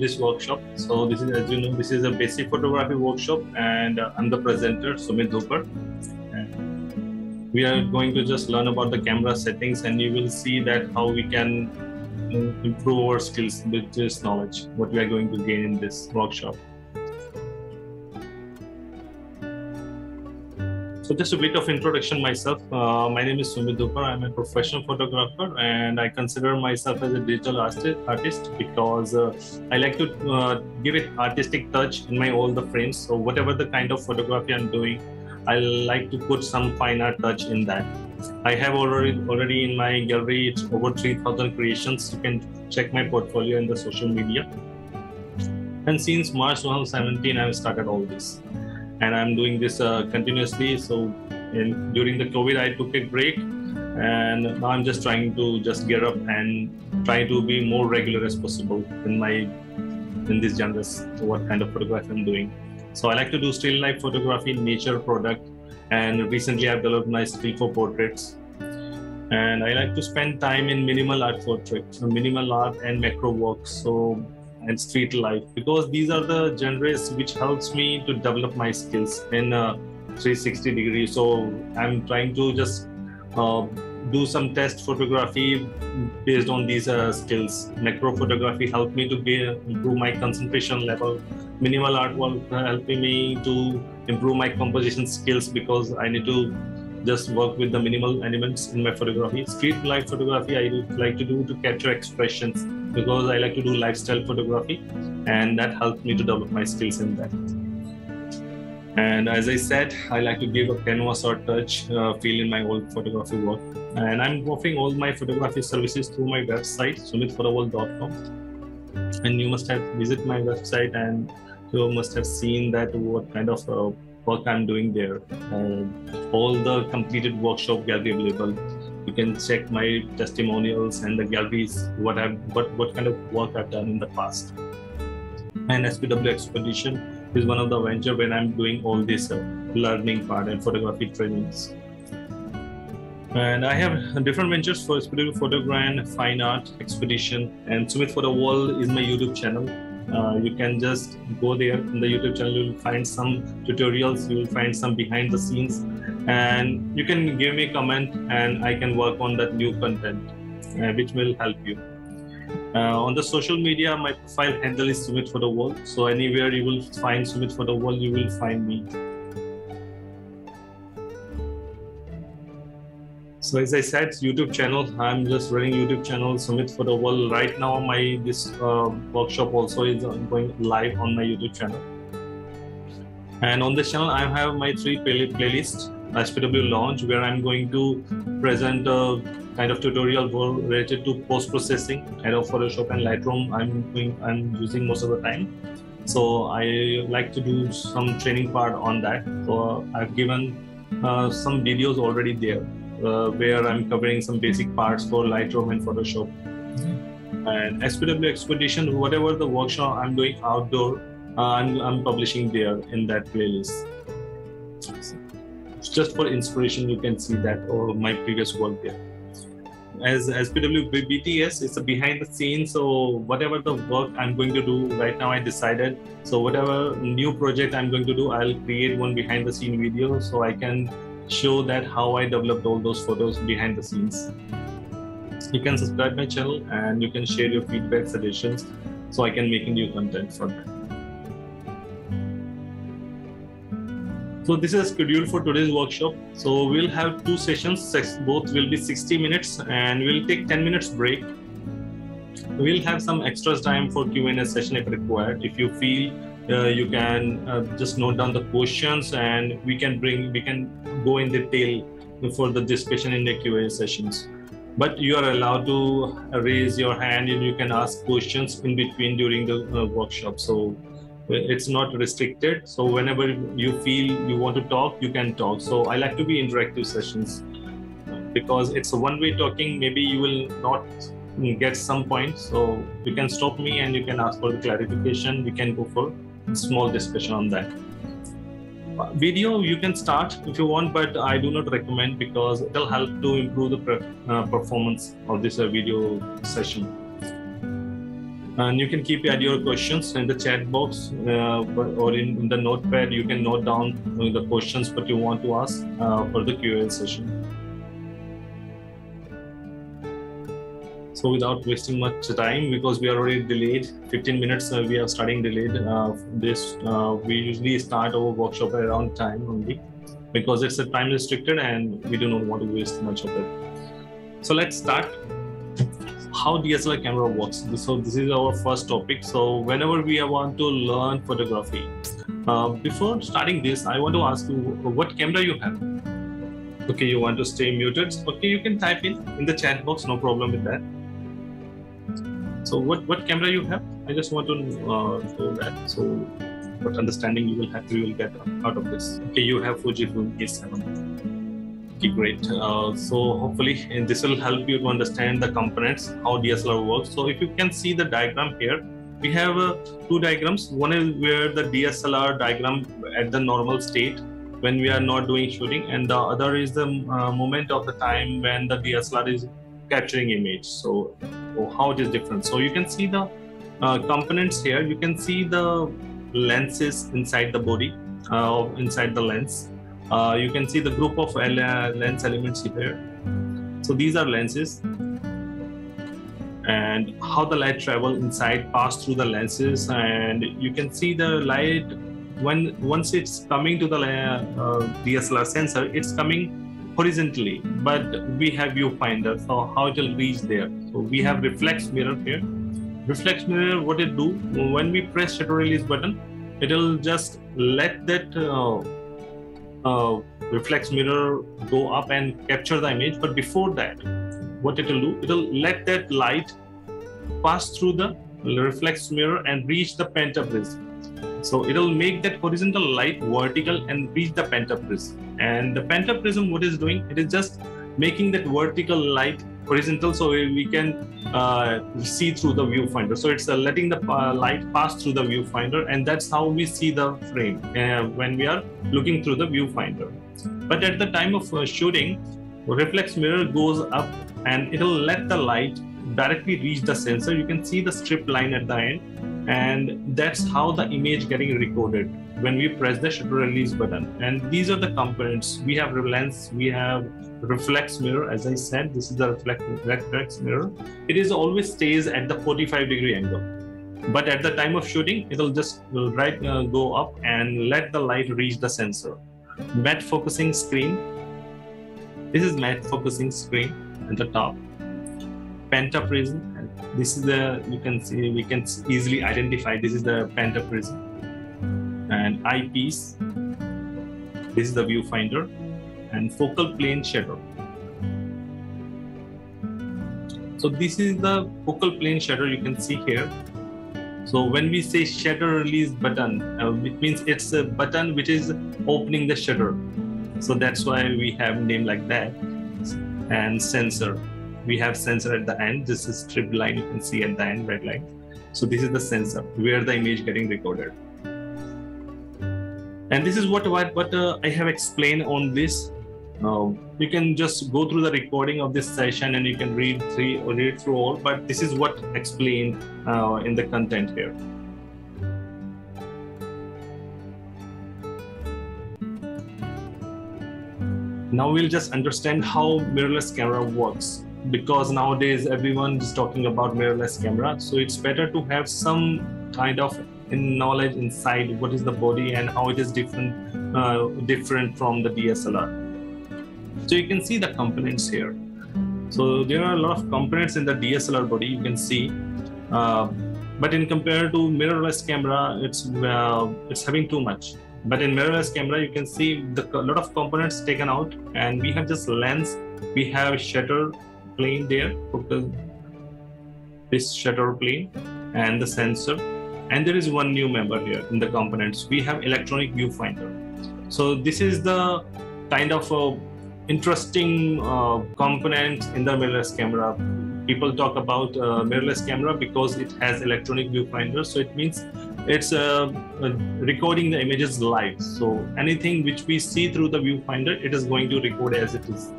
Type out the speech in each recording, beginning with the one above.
this workshop. So this is, as you know, this is a basic photography workshop, and uh, I'm the presenter, Sumit Dhupar. We are going to just learn about the camera settings, and you will see that how we can uh, improve our skills with this knowledge. What we are going to gain in this workshop. So just a bit of introduction myself. Uh, my name is Sumit Dhupar. I'm a professional photographer and I consider myself as a digital artist because uh, I like to uh, give it artistic touch in my all the frames. So whatever the kind of photography I'm doing, I like to put some fine art touch in that. I have already already in my gallery it's over 3,000 creations. You can check my portfolio in the social media. And since March 2017, I've started all this and I'm doing this uh, continuously. So in, during the COVID, I took a break, and now I'm just trying to just get up and try to be more regular as possible in my in this genres. What kind of photography I'm doing. So I like to do still life photography, nature product, and recently I've developed my still for portraits. And I like to spend time in minimal art portraits, minimal art and macro work. So and street life because these are the genres which helps me to develop my skills in uh, 360 degrees so i'm trying to just uh, do some test photography based on these uh, skills. Macro photography helped me to be, improve my concentration level. Minimal art was helping me to improve my composition skills because i need to just work with the minimal elements in my photography. Street life photography I like to do to capture expressions because I like to do lifestyle photography and that helped me to develop my skills in that. And as I said, I like to give a canvas or touch uh, feel in my old photography work. And I'm offering all my photography services through my website, sumitphotoworld.com. And you must have visited my website and you must have seen that what kind of uh, work I'm doing there. All the completed workshop gallery available. You can check my testimonials and the galleries, what I've what, what kind of work I've done in the past. And SPW Expedition is one of the venture when I'm doing all this uh, learning part and photography trainings. And I have different ventures for SPW Photograph, Fine Art, Expedition, and Sumit Photo World is my YouTube channel uh, you can just go there in the youtube channel. You will find some tutorials. You will find some behind the scenes. And you can give me a comment and i can work on that new content uh, which will help you. Uh, on the social media my profile handle is Sumit Photo World. So anywhere you will find Sumit Photo World you will find me So as I said, YouTube channel. I'm just running YouTube channel Sumit Photo World. Right now, my this uh, workshop also is going live on my YouTube channel. And on this channel, I have my three play- playlists. SPW launch, where I'm going to present a kind of tutorial related to post processing, kind of Photoshop and Lightroom. I'm doing, I'm using most of the time. So I like to do some training part on that. So I've given uh, some videos already there uh, where I'm covering some basic parts for Lightroom and Photoshop. And SPW Expedition, whatever the workshop I'm doing outdoor, uh, I'm, I'm publishing there in that playlist. Just for inspiration, you can see that or my previous work there. As SPW BTS, it's a behind the scenes. So whatever the work I'm going to do right now, I decided. So whatever new project I'm going to do, I'll create one behind the scene video so I can show that how I developed all those photos behind the scenes. You can subscribe my channel and you can share your feedback, suggestions, so I can make new content for that. So this is scheduled for today's workshop. So we'll have two sessions, both will be 60 minutes and we'll take 10 minutes break. We'll have some extra time for Q&A session if required. If you feel uh, you can uh, just note down the questions and we can bring we can go in detail for the discussion in the qa sessions. But you are allowed to raise your hand and you can ask questions in between during the uh, workshop. So it's not restricted. So whenever you feel you want to talk you can talk. So i like to be interactive sessions because it's a one way talking. Maybe you will not get some points. So you can stop me and you can ask for the clarification. We can go for small discussion on that. Video you can start if you want, but I do not recommend because it'll help to improve the uh, performance of this uh, video session. and you can keep add your questions in the chat box uh, or in, in, the notepad you can note down the questions that you want to ask uh, for the qa session so without wasting much time because we are already delayed 15 minutes uh, we are starting delayed uh, this uh, we usually start our workshop around time only because it's a time restricted and we do not want to waste much of it so let's start how DSLR camera works. So this is our first topic. So whenever we want to learn photography, uh, before starting this, I want to ask you what camera you have. Okay, you want to stay muted. Okay, you can type in in the chat box. No problem with that. So what what camera you have? I just want to uh, know that. So what understanding you will have you will get out of this. Okay, you have Fujifilm G7 great. Uh, so hopefully this will help you to understand the components, how DSLR works. So if you can see the diagram here, we have uh, two diagrams. One is where the DSLR diagram at the normal state when we are not doing shooting, and the other is the uh, moment of the time when the DSLR is capturing image. So, so how it is different. So you can see the uh, components here. You can see the lenses inside the body, uh, inside the lens uh, you can see the group of lens elements here. So these are lenses and how the light travel inside pass through the lenses and you can see the light when once it's coming to the uh, DSLR sensor it's coming horizontally but we have viewfinder so how it will reach there. So we have reflex mirror here. Reflex mirror what it do? When we press shutter release button it will just let that uh, uh, reflex mirror go up and capture the image. But before that what it will do? It will let that light pass through the reflex mirror and reach the pentaprism so it will make that horizontal light vertical and reach the pentaprism. And the pentaprism what is doing it is just making that vertical light horizontal so we can uh, see through the viewfinder. So it's uh, letting the uh, light pass through the viewfinder and that's how we see the frame uh, when we are looking through the viewfinder. But at the time of uh, shooting reflex mirror goes up and it'll let the light directly reach the sensor. You can see the strip line at the end and that's how the image getting recorded when we press the shutter release button. And these are the components. We have lens we have reflex mirror. As i said this is the reflex, reflex mirror. It is always stays at the 45 degree angle. But at the time of shooting it'll just right uh, go up and let the light reach the sensor. Matte focusing screen. This is matte focusing screen at the top. Pentaprism this is the you can see we can easily identify this is the pentaprism and eyepiece this is the viewfinder and focal plane shutter. So this is the focal plane shutter you can see here. So when we say shutter release button, uh, it means it's a button which is opening the shutter. So that's why we have name like that. And sensor, we have sensor at the end. This is strip line you can see at the end, red line. So this is the sensor where the image getting recorded. And this is what what, what uh, I have explained on this uh, you can just go through the recording of this session and you can read through read through all but this is what explained uh, in the content here now we'll just understand how mirrorless camera works because nowadays everyone is talking about mirrorless camera so it's better to have some kind of knowledge inside what is the body and how it is different uh, different from the dslr so you can see the components here. So there are a lot of components in the DSLR body you can see. Uh, but in compared to mirrorless camera, it's uh, it's having too much. But in mirrorless camera, you can see the a lot of components taken out, and we have just lens. We have shutter plane there, this shutter plane, and the sensor. And there is one new member here in the components. We have electronic viewfinder. So this is the kind of a interesting uh, component in the mirrorless camera. People talk about uh, mirrorless camera because it has electronic viewfinder. So it means it's uh, uh, recording the images live. So anything which we see through the viewfinder, it is going to record as it is.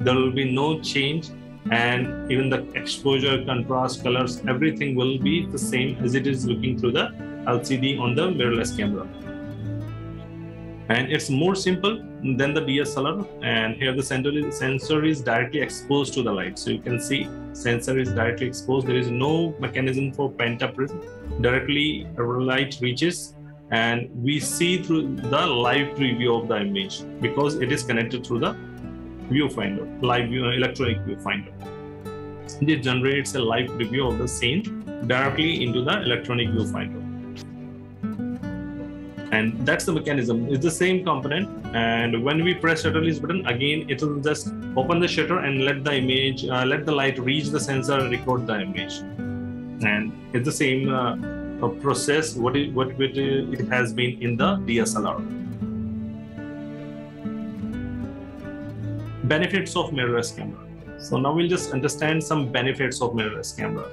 There will be no change and even the exposure, contrast, colors, everything will be the same as it is looking through the LCD on the mirrorless camera. And it's more simple than the DSLR. And here the sensor is directly exposed to the light. So you can see sensor is directly exposed. There is no mechanism for pent-up Directly light reaches and we see through the live preview of the image because it is connected through the viewfinder, live view, electronic viewfinder. It generates a live preview of the scene directly into the electronic viewfinder. And that's the mechanism. It's the same component. And when we press shutter release button, again, it will just open the shutter and let the image, uh, let the light reach the sensor and record the image. And it's the same uh, process what it, what it, it has been in the DSLR. Benefits of mirrorless camera. So now we'll just understand some benefits of mirrorless camera.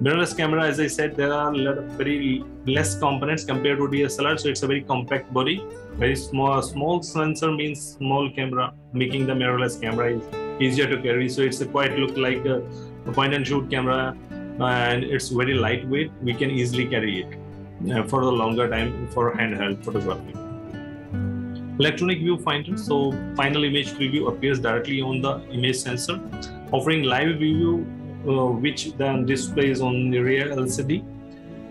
Mirrorless camera, as I said, there are very less components compared to DSLR, so it's a very compact body. Very small, small sensor means small camera, making the mirrorless camera easier to carry. So it's a quite look like a, a point and shoot camera, and it's very lightweight. We can easily carry it uh, for the longer time for handheld photography electronic viewfinder. So final image preview appears directly on the image sensor, offering live preview, uh, which then displays on the rear LCD.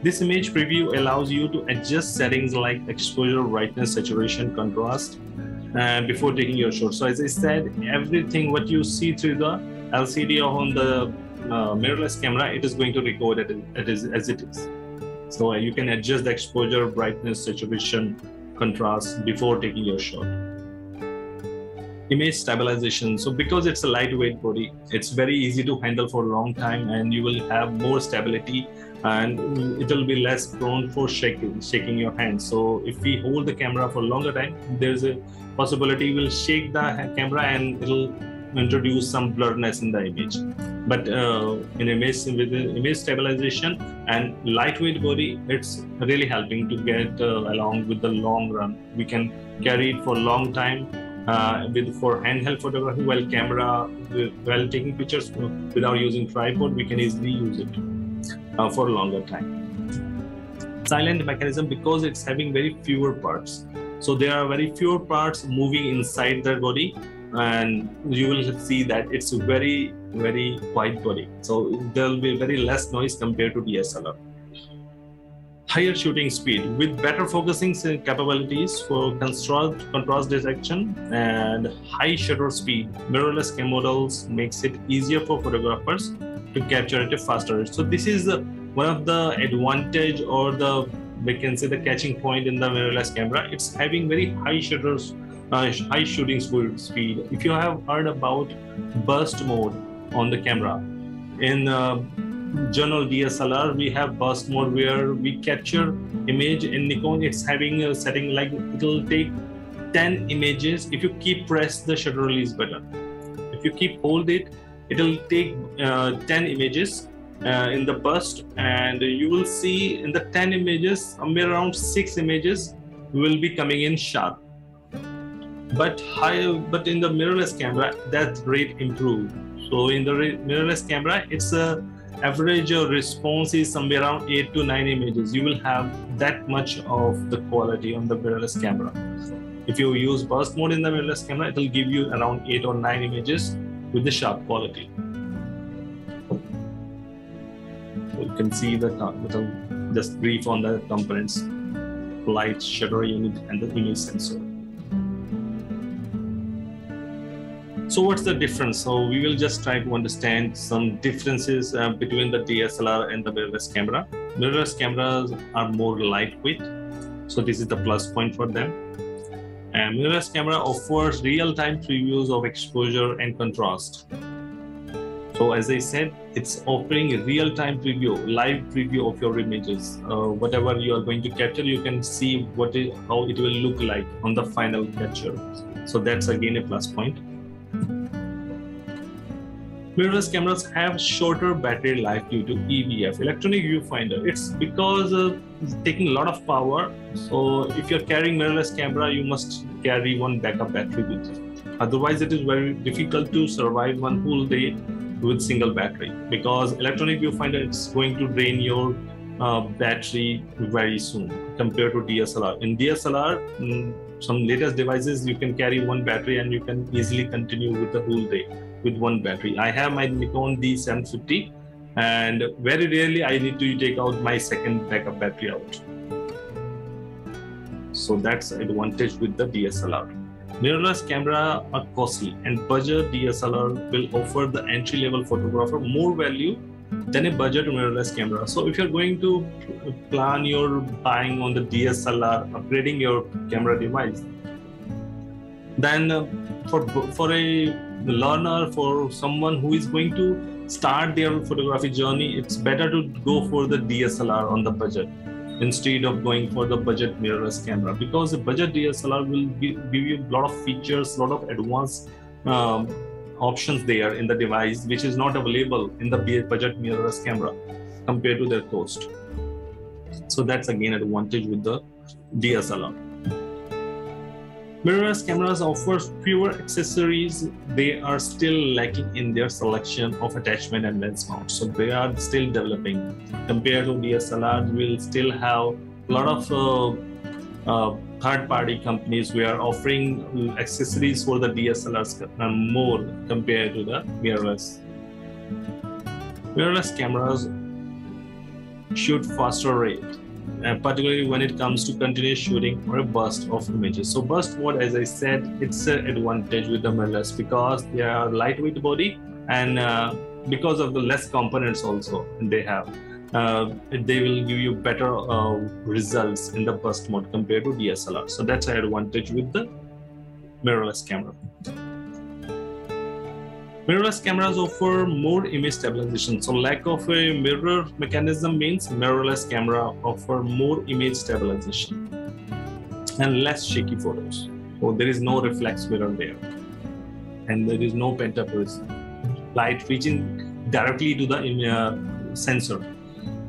This image preview allows you to adjust settings like exposure, brightness, saturation, contrast, uh, before taking your shot. So as I said, everything what you see through the LCD or on the uh, mirrorless camera, it is going to record it, it is, as it is. So you can adjust the exposure, brightness, saturation, contrast before taking your shot. Image stabilization. So because it's a lightweight body, it's very easy to handle for a long time and you will have more stability and it will be less prone for shaking, shaking your hand. So if we hold the camera for a longer time, there's a possibility we'll shake the camera and it'll introduce some blurriness in the image. But uh, in image with image stabilization and lightweight body, it's really helping to get uh, along with the long run. We can carry it for a long time uh, with for handheld photography while camera while taking pictures without using tripod we can easily use it uh, for a longer time silent mechanism because it's having very fewer parts so there are very fewer parts moving inside the body and you will see that it's very very quiet body. So there will be very less noise compared to DSLR higher shooting speed with better focusing capabilities for contrast, contrast detection and high shutter speed mirrorless camera models makes it easier for photographers to capture a faster. So this is one of the advantage or the we can say the catching point in the mirrorless camera. It's having very high shutters uh, high shooting speed. If you have heard about burst mode on the camera, in uh, general DSLR we have burst mode where we capture image. In Nikon, it's having a setting like it will take 10 images if you keep press the shutter release button. If you keep hold it, it will take uh, 10 images uh, in the burst and you will see in the 10 images somewhere around 6 images will be coming in sharp but high, but in the mirrorless camera that rate improved. So in the mirrorless camera it's a average response is somewhere around 8 to 9 images. You will have that much of the quality on the mirrorless camera. If you use burst mode in the mirrorless camera it will give you around 8 or 9 images with the sharp quality. So you can see the little just brief on the components light shutter unit and the image sensor So what's the difference? So we will just try to understand some differences uh, between the DSLR and the mirrorless camera. Mirrorless cameras are more lightweight. So this is the plus point for them. And mirrorless camera offers real-time previews of exposure and contrast. So as I said, it's offering a real-time preview, live preview of your images. Uh, whatever you are going to capture, you can see what is, how it will look like on the final capture. So that's again a plus point. Mirrorless cameras have shorter battery life due to EVF, electronic viewfinder. It's because taking a lot of power. So if you're carrying mirrorless camera, you must carry one backup battery with you. Otherwise, it is very difficult to survive one whole day with single battery because electronic viewfinder it's going to drain your uh, battery very soon compared to DSLR. In DSLR, mm, some latest devices you can carry one battery and you can easily continue with the whole day with one battery. I have my Nikon D750 and very rarely I need to take out my second backup battery out. So that's advantage with the DSLR. Mirrorless camera are costly and budget DSLR will offer the entry level photographer more value than a budget mirrorless camera. So if you're going to plan your buying on the DSLR, upgrading your camera device, then uh, for for a learner, for someone who is going to start their photography journey, it's better to go for the DSLR on the budget instead of going for the budget mirrorless camera. Because the budget DSLR will give, you a lot of features, a lot of advanced um, options there in the device which is not available in the budget mirrorless camera compared to their cost. So that's again advantage with the dslr mirrorless cameras offer fewer accessories. They are still lacking in their selection of attachment and lens mount so they are still developing. Compared to dslr will still have a lot of uh, uh, third-party companies. We are offering accessories for the DSLRs more compared to the mirrorless. Mirrorless cameras shoot faster rate, and particularly when it comes to continuous shooting or a burst of images. So burst mode, as I said, it's an advantage with the mirrorless because they are lightweight body and uh, because of the less components also they have uh, they will give you better uh, results in the burst mode compared to DSLR. So that's an advantage with the mirrorless camera. Mirrorless cameras offer more image stabilization. So lack of a mirror mechanism means mirrorless camera offer more image stabilization and less shaky photos. So there is no reflex mirror there. And there is no pent-up light reaching directly to the uh, sensor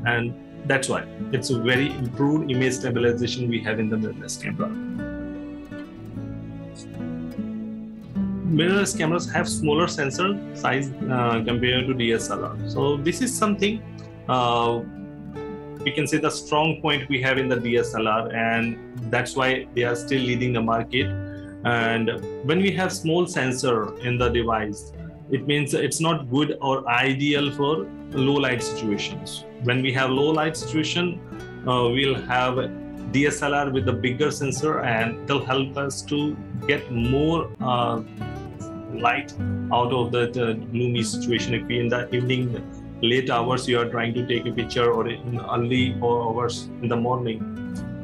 and that's why it's a very improved image stabilization we have in the mirrorless camera. Mirrorless cameras have smaller sensor size uh, compared to DSLR. So this is something uh, we can say the strong point we have in the DSLR, and that's why they are still leading the market. And when we have small sensor in the device, it means it's not good or ideal for low light situations when we have low light situation, uh, we'll have DSLR with a bigger sensor and it'll help us to get more uh, light out of the, the, gloomy situation. If in the evening, late hours, you are trying to take a picture or in early hours in the morning,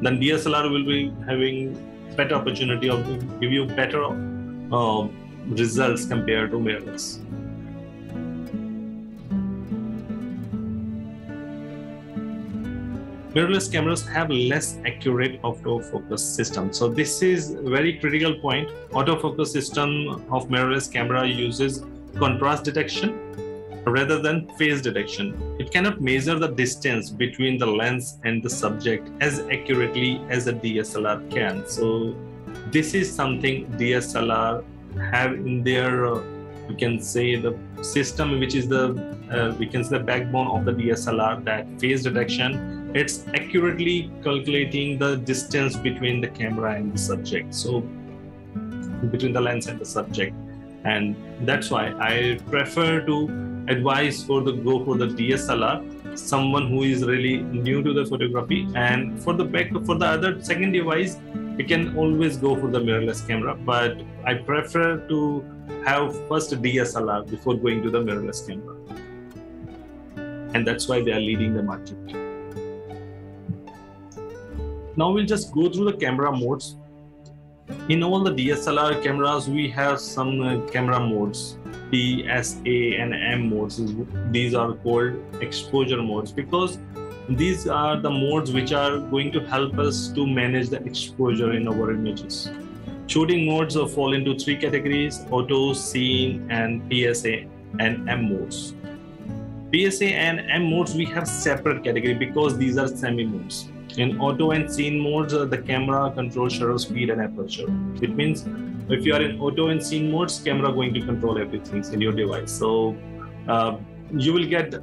then DSLR will be having better opportunity of give you better uh, results compared to mirrorless. Mirrorless cameras have less accurate autofocus system. So this is very critical point. Autofocus system of mirrorless camera uses contrast detection rather than phase detection. It cannot measure the distance between the lens and the subject as accurately as a DSLR can. So this is something DSLR have in their uh, we can say the system which is the uh, we can say the backbone of the DSLR that phase detection it's accurately calculating the distance between the camera and the subject. So between the lens and the subject. And that's why i prefer to advise for the go for the dslr someone who is really new to the photography. And for the back for the other second device we can always go for the mirrorless camera. But i prefer to have first dslr before going to the mirrorless camera. And that's why they are leading the market now we'll just go through the camera modes. In all the DSLR cameras, we have some uh, camera modes, P, S, A, and M modes. These are called exposure modes because these are the modes which are going to help us to manage the exposure in our images. Shooting modes fall into three categories, auto, scene, and PSA and M modes. PSA and M modes we have separate category because these are semi modes. In auto and scene modes, uh, the camera controls shutter speed and aperture. It means if you are in auto and scene modes, camera going to control everything in your device. So uh, you will get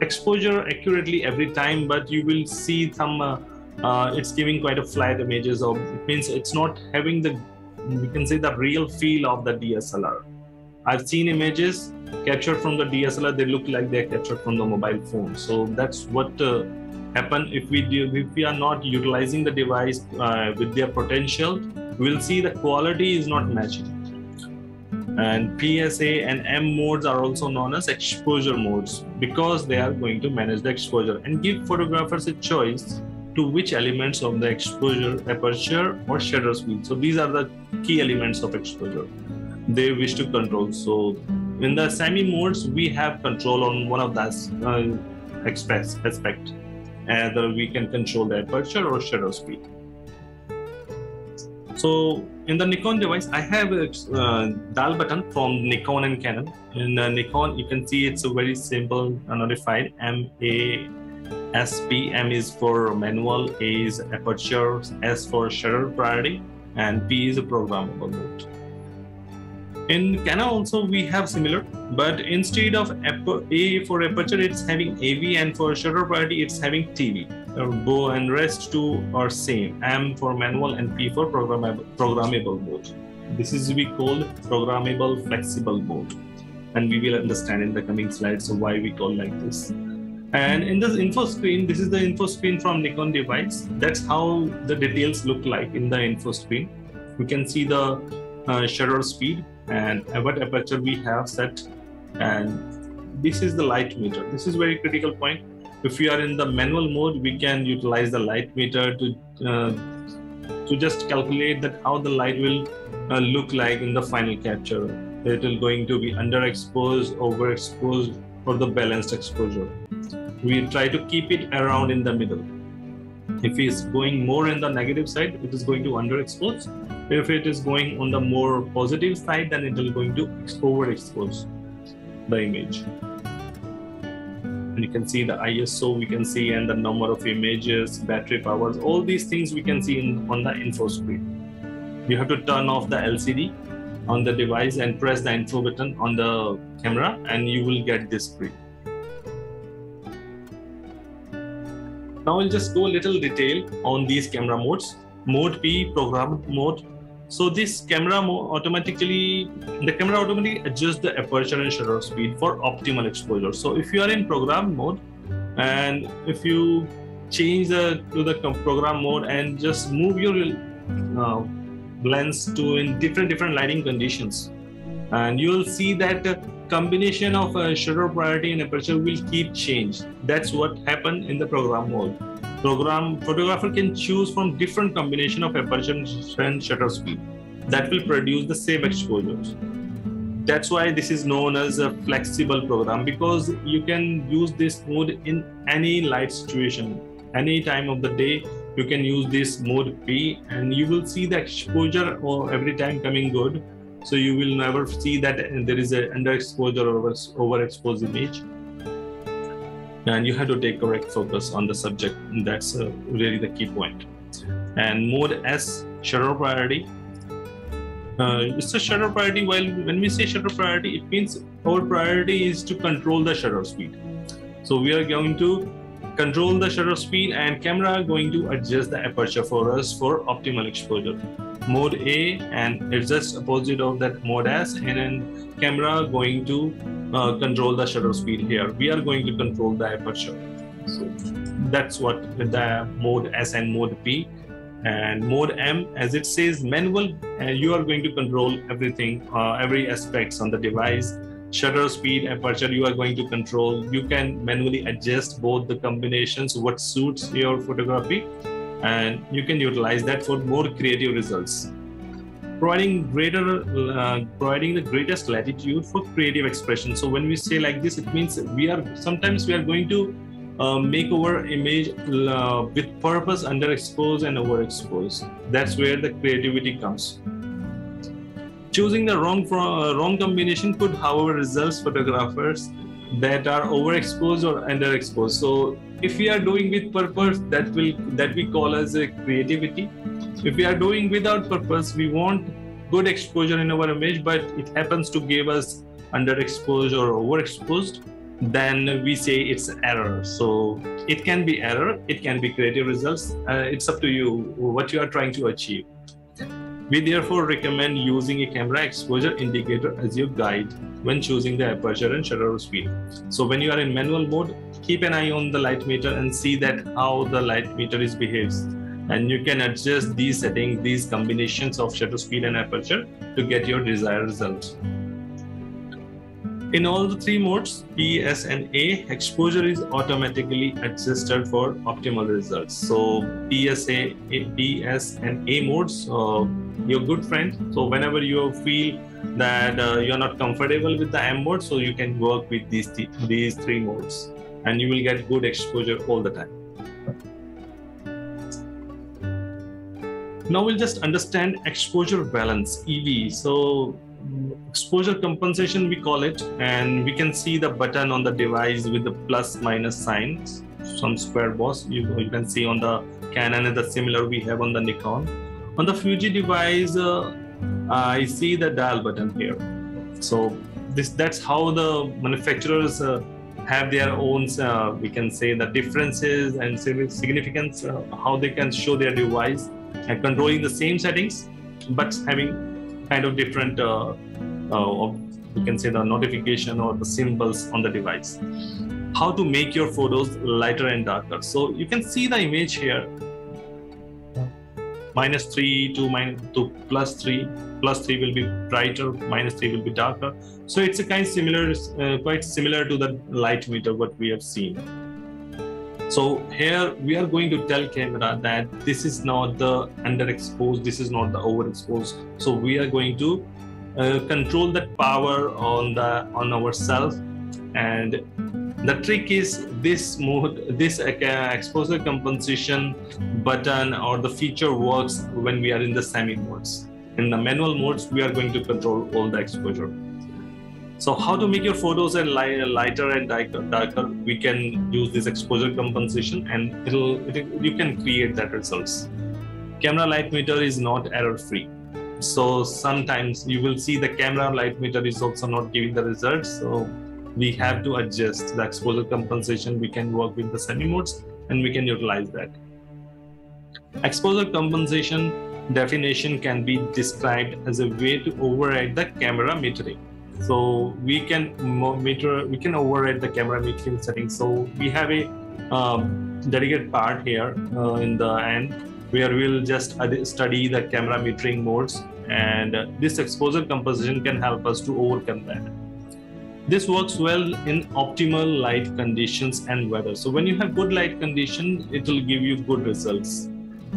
exposure accurately every time, but you will see some. Uh, uh, it's giving quite a flat images of. It means it's not having the. We can say the real feel of the DSLR. I've seen images captured from the DSLR. They look like they're captured from the mobile phone. So that's what uh, happen if we do, if we are not utilizing the device uh, with their potential. We'll see the quality is not matching and PSA and M modes are also known as exposure modes because they are going to manage the exposure and give photographers a choice to which elements of the exposure, aperture, or shutter speed. So these are the key elements of exposure they wish to control. So in the semi modes, we have control on one of those uh, aspect. Either we can control the aperture or shutter speed. So in the Nikon device, I have a uh, dial button from Nikon and Canon. In uh, Nikon, you can see it's a very simple notified M A S P. M is for manual, A is aperture, S for shutter priority, and P is a programmable mode. In Canon also we have similar, but instead of A for aperture, it's having AV, and for shutter priority, it's having TV. Bow and rest two are same. M for manual and P for programmable, programmable mode. This is we call programmable flexible mode, and we will understand in the coming slides why we call like this. And in this info screen, this is the info screen from Nikon device. That's how the details look like in the info screen. We can see the uh, shutter speed and what aperture we have set and this is the light meter. This is very critical point. If we are in the manual mode we can utilize the light meter to uh, to just calculate that how the light will uh, look like in the final capture. It will going to be underexposed overexposed or the balanced exposure. We try to keep it around in the middle. If it's going more in the negative side it is going to underexpose if it is going on the more positive side then it will going to overexpose the image. And you can see the iso we can see and the number of images battery powers all these things we can see in, on the info screen. You have to turn off the lcd on the device and press the info button on the camera and you will get this screen. Now i'll just go a little detail on these camera modes. Mode p program mode so this camera automatically, the camera automatically adjusts the aperture and shutter speed for optimal exposure. So if you are in program mode, and if you change the to the program mode and just move your uh, lens to in different different lighting conditions, and you will see that combination of uh, shutter priority and aperture will keep change. That's what happened in the program mode. Program photographer can choose from different combination of aperture and shutter speed. That will produce the same exposures. That's why this is known as a flexible program because you can use this mode in any light situation. Any time of the day you can use this mode p and you will see the exposure or every time coming good so you will never see that there is a underexposure or overexposed image. And you have to take correct focus on the subject. That's uh, really the key point. And mode s shutter priority. Uh, it's a shutter priority while when we say shutter priority it means our priority is to control the shutter speed. So we are going to control the shutter speed and camera going to adjust the aperture for us for optimal exposure mode a and it's just opposite of that mode s and then camera going to uh, control the shutter speed here. We are going to control the aperture. So that's what the mode S and mode P. And mode M, as it says manual, uh, you are going to control everything, uh, every aspects on the device. Shutter speed, aperture, you are going to control. You can manually adjust both the combinations, what suits your photography, and you can utilize that for more creative results. Providing greater uh, providing the greatest latitude for creative expression. So when we say like this it means we are sometimes we are going to uh, make our image uh, with purpose underexposed and overexposed. That's where the creativity comes choosing the wrong uh, wrong combination could however result photographers that are overexposed or underexposed so if we are doing with purpose that will that we call as a creativity if we are doing without purpose we want good exposure in our image but it happens to give us underexposed or overexposed, then we say it's error. So it can be error, it can be creative results. Uh, it's up to you what you are trying to achieve. We therefore recommend using a camera exposure indicator as your guide when choosing the aperture and shutter speed. So when you are in manual mode, keep an eye on the light meter and see that how the light meter is behaves. And you can adjust these settings, these combinations of shutter speed and aperture to get your desired result. In all the three modes, P, S, and A, exposure is automatically adjusted for optimal results. So PSA, PS, and A modes, uh, your good friend. So whenever you feel that uh, you're not comfortable with the M mode, so you can work with these th these three modes, and you will get good exposure all the time. Now we'll just understand exposure balance EV. So exposure compensation we call it and we can see the button on the device with the plus minus signs some square box you, you can see on the canon and the similar we have on the nikon. On the fuji device uh, i see the dial button here. So this that's how the manufacturers uh, have their own uh, we can say the differences and significance uh, how they can show their device and controlling the same settings but having kind of different, uh, you can say the notification or the symbols on the device. How to make your photos lighter and darker. So you can see the image here, minus 3 to minus to plus 3 plus 3 will be brighter minus 3 will be darker so it's a kind of similar uh, quite similar to the light meter what we have seen so here we are going to tell camera that this is not the underexposed, this is not the overexposed. So we are going to uh, control that power on the on ourselves and the trick is this mode this uh, exposure compensation button or the feature works when we are in the semi modes in the manual modes we are going to control all the exposure so how to make your photos and lighter and darker? We can use this exposure compensation and it'll, it, you can create that results. Camera light meter is not error free. So sometimes you will see the camera light meter is also not giving the results. So we have to adjust the exposure compensation. We can work with the semi modes and we can utilize that. Exposure compensation definition can be described as a way to override the camera metering so we can meter, we can override the camera metering settings. So we have a um, dedicated part here uh, in the end where we'll just study the camera metering modes and this exposure composition can help us to overcome that. This works well in optimal light conditions and weather. So when you have good light condition, it will give you good results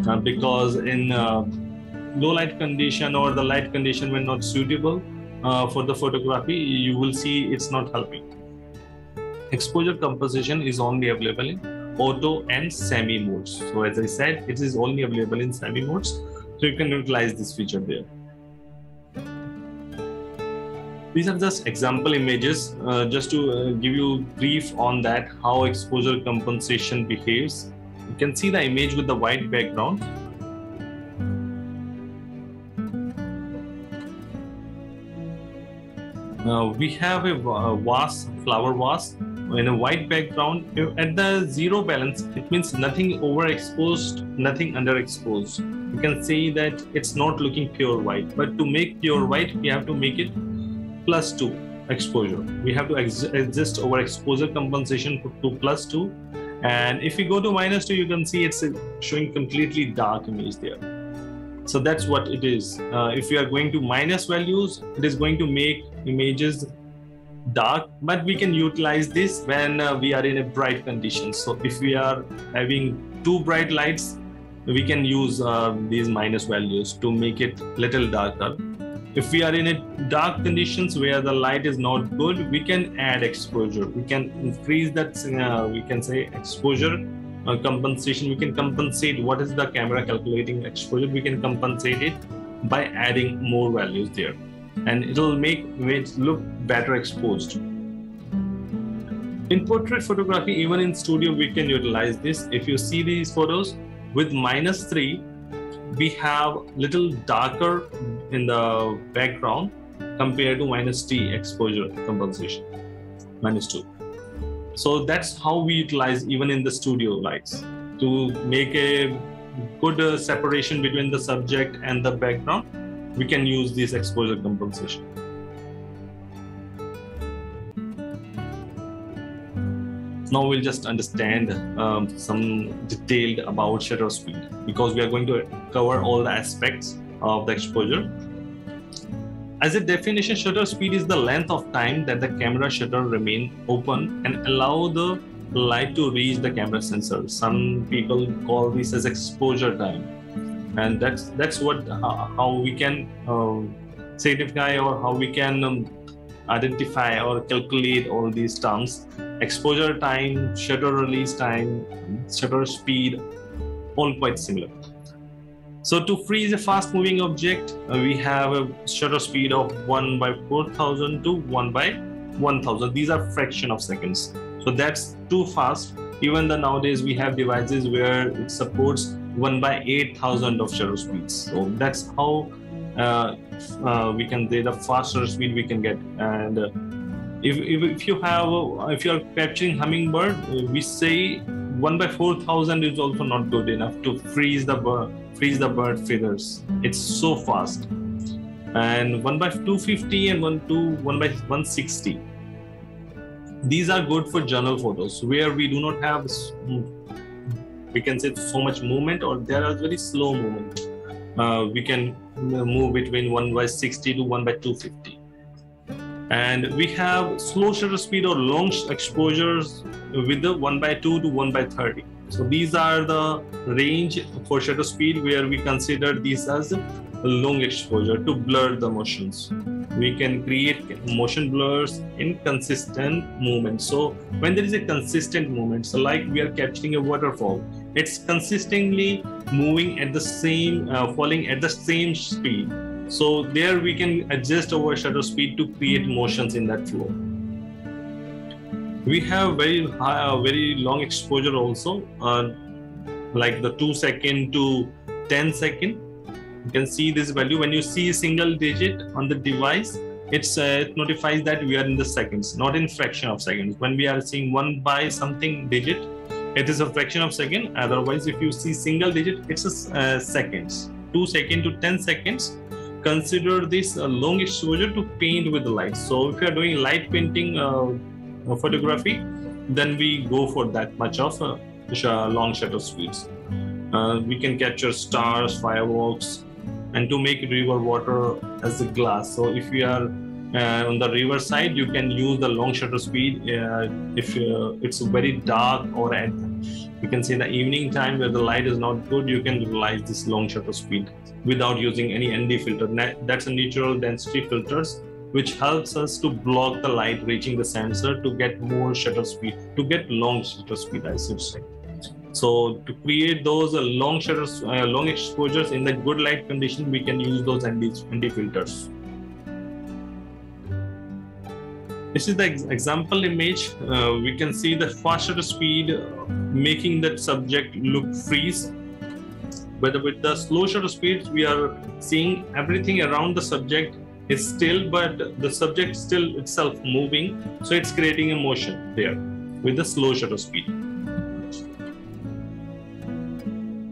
uh, because in uh, low light condition or the light condition when not suitable, uh, for the photography, you will see it's not helping. Exposure composition is only available in auto and semi modes. So as I said, it is only available in semi modes. So you can utilize this feature there. These are just example images, uh, just to uh, give you brief on that, how exposure compensation behaves. You can see the image with the white background uh, we have a vase, flower vase in a white background. At the zero balance, it means nothing overexposed, nothing underexposed. You can say that it's not looking pure white. But to make pure white, we have to make it plus two exposure. We have to adjust our exposure compensation to plus two. And if we go to minus two, you can see it's showing completely dark image there. So that's what it is. Uh, if we are going to minus values, it is going to make images dark, but we can utilize this when uh, we are in a bright condition. So if we are having two bright lights, we can use uh, these minus values to make it little darker. If we are in a dark conditions where the light is not good, we can add exposure. We can increase that, uh, we can say exposure uh, compensation we can compensate what is the camera calculating exposure we can compensate it by adding more values there and it'll make it look better exposed in portrait photography even in studio we can utilize this if you see these photos with minus 3 we have little darker in the background compared to minus t exposure compensation, minus 2. So that's how we utilize even in the studio lights to make a good uh, separation between the subject and the background. We can use this exposure compensation. now we'll just understand um, some detailed about shutter speed because we are going to cover all the aspects of the exposure as a definition, shutter speed is the length of time that the camera shutter remain open and allow the light to reach the camera sensor. Some people call this as exposure time, and that's that's what how, we can um, certify or how we can um, identify or calculate all these terms. Exposure time, shutter release time, shutter speed, all quite similar. So to freeze a fast moving object, uh, we have a shutter speed of 1 by 4000 to 1 by 1000. These are fraction of seconds. So that's too fast. Even the nowadays we have devices where it supports 1 by 8000 of shutter speeds. So that's how uh, uh, we can say the faster speed we can get. And uh, if, if, if, you have, if you are capturing hummingbird, uh, we say 1 by 4000 is also not good enough to freeze the bird freeze the bird feathers. It's so fast. And 1 by 250 and 1 to 1 by 160. These are good for journal photos where we do not have, we can say so much movement or there are very slow movement. Uh, we can move between 1 by 60 to 1 by 250 and we have slow shutter speed or long exposures with the 1 by 2 to 1 by 30 so these are the range for shutter speed where we consider these as long exposure to blur the motions. We can create motion blurs in consistent movement. So when there is a consistent movement, so like we are capturing a waterfall, it's consistently moving at the same, uh, falling at the same speed. So there we can adjust our shutter speed to create motions in that flow. We have very high, uh, very long exposure also uh, like the 2 second to 10 second. You can see this value. When you see a single digit on the device it's, uh, it notifies that we are in the seconds not in fraction of seconds. When we are seeing one by something digit it is a fraction of second otherwise if you see single digit it's a uh, seconds 2 second to 10 seconds consider this a long exposure to paint with light so if you are doing light painting uh, photography, then we go for that much of a long shutter speeds. Uh, we can capture stars, fireworks, and to make river water as a glass. So if we are uh, on the river side, you can use the long shutter speed. Uh, if uh, it's very dark or at you can say in the evening time where the light is not good, you can utilize this long shutter speed without using any ND filter. That's a neutral density filters which helps us to block the light reaching the sensor to get more shutter speed, to get long shutter speed, I should say. So to create those uh, long shutters, uh, long exposures in the good light condition, we can use those ND, ND filters. This is the example image. Uh, we can see the faster speed making that subject look freeze. But with the slow shutter speeds, we are seeing everything around the subject is still, but the subject still itself moving. So it's creating a motion there with the slow shutter speed.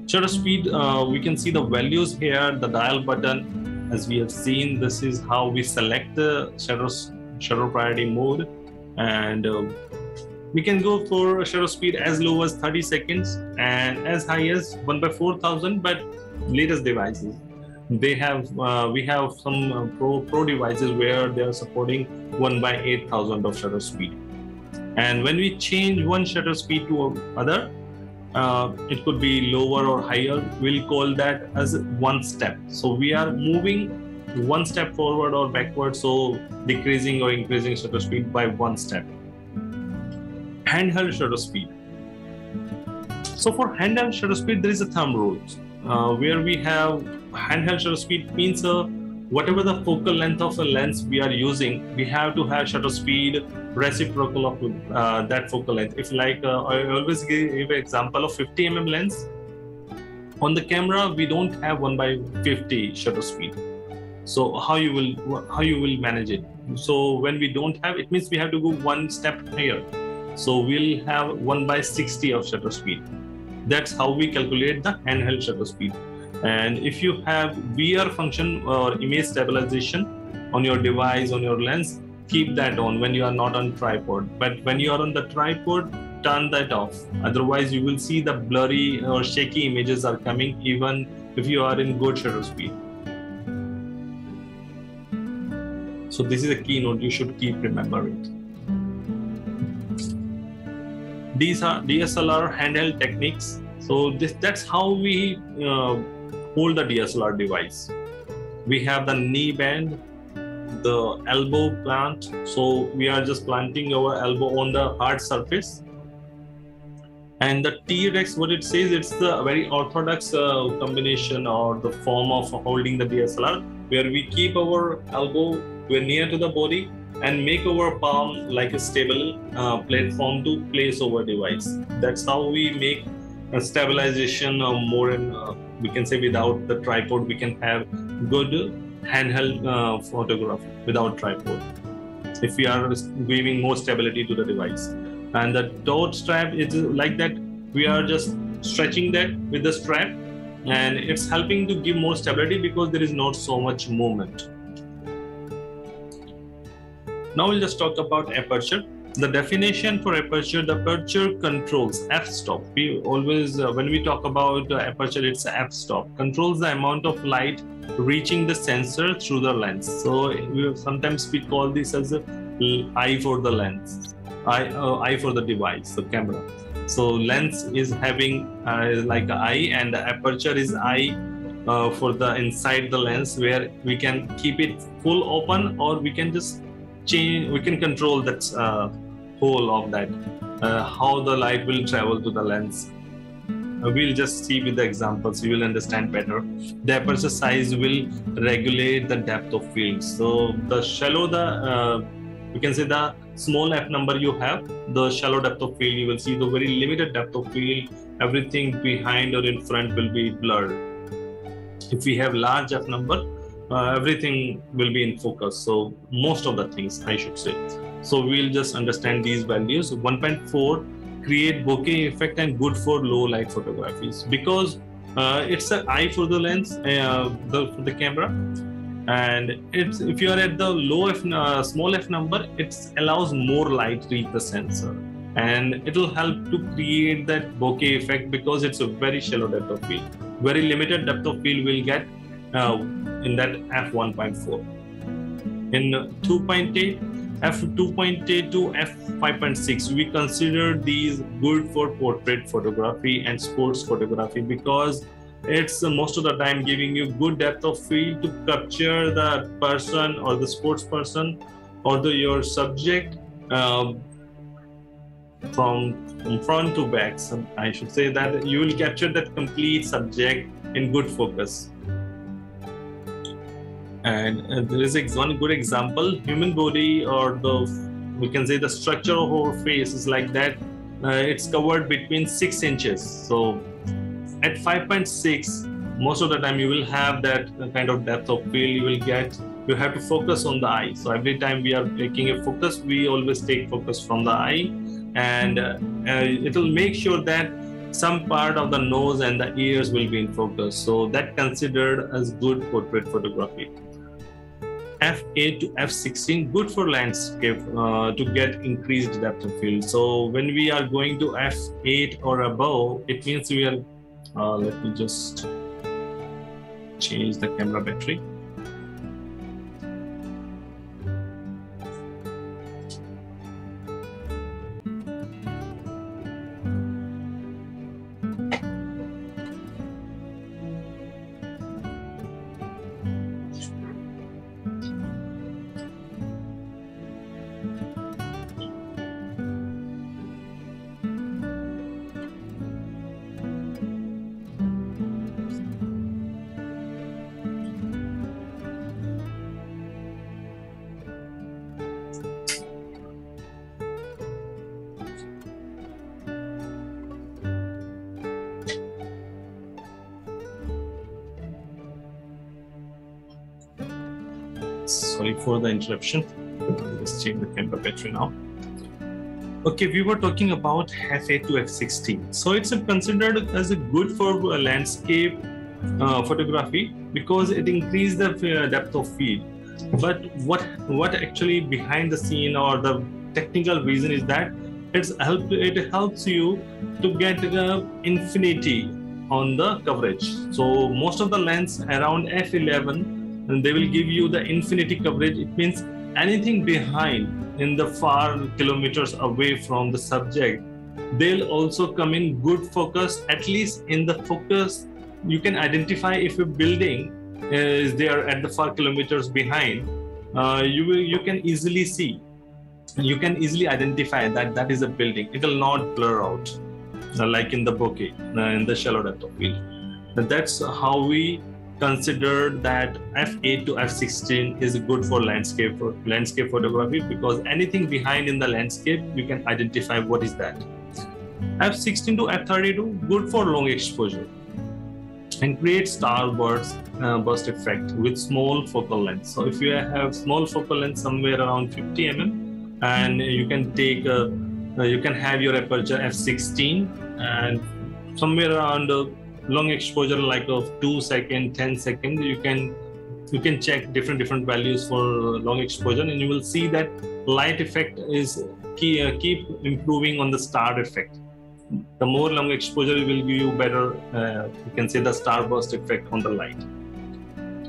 Shutter speed, uh, we can see the values here, the dial button. As we have seen, this is how we select the shutter, shutter priority mode. And uh, we can go for shutter speed as low as 30 seconds and as high as 1 by 4000, but latest devices. They have uh, we have some uh, pro pro devices where they are supporting 1 by 8000 of shutter speed. And when we change one shutter speed to other uh, it could be lower or higher. We'll call that as one step. So we are moving one step forward or backward so decreasing or increasing shutter speed by one step handheld shutter speed so for handheld shutter speed there is a thumb rule uh, where we have handheld shutter speed means uh, whatever the focal length of a lens we are using, we have to have shutter speed reciprocal of uh, that focal length. If like uh, I always give, an example of 50 mm lens, on the camera we don't have 1 by 50 shutter speed. So how you will how you will manage it? So when we don't have it means we have to go one step higher. So we'll have 1 by 60 of shutter speed. That's how we calculate the handheld shutter speed. And if you have VR function or image stabilization on your device on your lens keep that on when you are not on tripod. But when you are on the tripod turn that off. Otherwise you will see the blurry or shaky images are coming even if you are in good shutter speed so this is a keynote you should keep remember it these are dslr handheld techniques. So this that's how we uh, hold the dslr device. We have the knee bend the elbow plant. So we are just planting our elbow on the hard surface and the T-Rex, what it says, it's the very orthodox uh, combination or the form of holding the DSLR, where we keep our elbow we're near to the body and make our palm like a stable uh, platform to place our device. That's how we make a stabilization uh, more and uh, we can say without the tripod, we can have good handheld uh, photography without tripod. If we are giving more stability to the device and the dot strap is like that. We are just stretching that with the strap. And it's helping to give more stability because there is not so much movement. Now we'll just talk about aperture. The definition for aperture the aperture controls f-stop. We always uh, when we talk about uh, aperture it's f-stop. Controls the amount of light reaching the sensor through the lens. So we, sometimes we call this as a eye for the lens eye, uh, eye for the device, the camera. So lens is having uh, like eye and the aperture is eye uh, for the inside the lens where we can keep it full open or we can just change, we can control that uh, hole of that, uh, how the light will travel to the lens. Uh, we'll just see with the examples, you will understand better. The aperture size will regulate the depth of field. So the shallow the you can say the small f number you have the shallow depth of field you will see the very limited depth of field. Everything behind or in front will be blurred. If we have large f number uh, everything will be in focus. So most of the things i should say. So we'll just understand these values. 1.4 create bokeh effect and good for low light photographies. Because uh, it's an eye for the lens uh, the, for the camera and it's if you are at the low f uh, small f number it allows more light reach the sensor. And it will help to create that bokeh effect because it's a very shallow depth of field. Very limited depth of field we'll get uh, in that f1.4 in 2.8 f2.8 to f5.6 we consider these good for portrait photography and sports photography because it's most of the time giving you good depth of field to capture the person or the sports person or the your subject um, from, from front to back. So i should say that you will capture that complete subject in good focus. And uh, there is one good example human body or the we can say the structure of our face is like that. Uh, it's covered between six inches. So at 5.6 most of the time you will have that kind of depth of field you will get. You have to focus on the eye. So every time we are taking a focus we always take focus from the eye. And uh, uh, it will make sure that some part of the nose and the ears will be in focus. So that considered as good portrait photography. F8 to f16 good for landscape uh, to get increased depth of field. So when we are going to f8 or above it means we are uh, let me just change the camera battery Let's the now. Okay, we were talking about f8 to f16. So it's considered as a good for landscape uh, photography because it increases the uh, depth of field. But what what actually behind the scene or the technical reason is that it's help it helps you to get uh, infinity on the coverage. So most of the lens around f11 and they will give you the infinity coverage. It means anything behind in the far kilometers away from the subject they'll also come in good focus. At least in the focus you can identify if a building is there at the far kilometers behind uh, you will you can easily see. You can easily identify that that is a building. It will not blur out uh, like in the bokeh uh, in the shallow depth of field that's how we consider that f8 to f16 is good for landscape for landscape photography because anything behind in the landscape you can identify what is that f16 to f32 good for long exposure and create star burst, uh, burst effect with small focal length. So if you have small focal length somewhere around 50 mm, and you can take a, uh, you can have your aperture f16 and somewhere around a long exposure like of 2 second 10 second you can you can check different different values for long exposure and you will see that light effect is key, uh, keep improving on the star effect. The more long exposure will give you better uh, you can say the starburst effect on the light.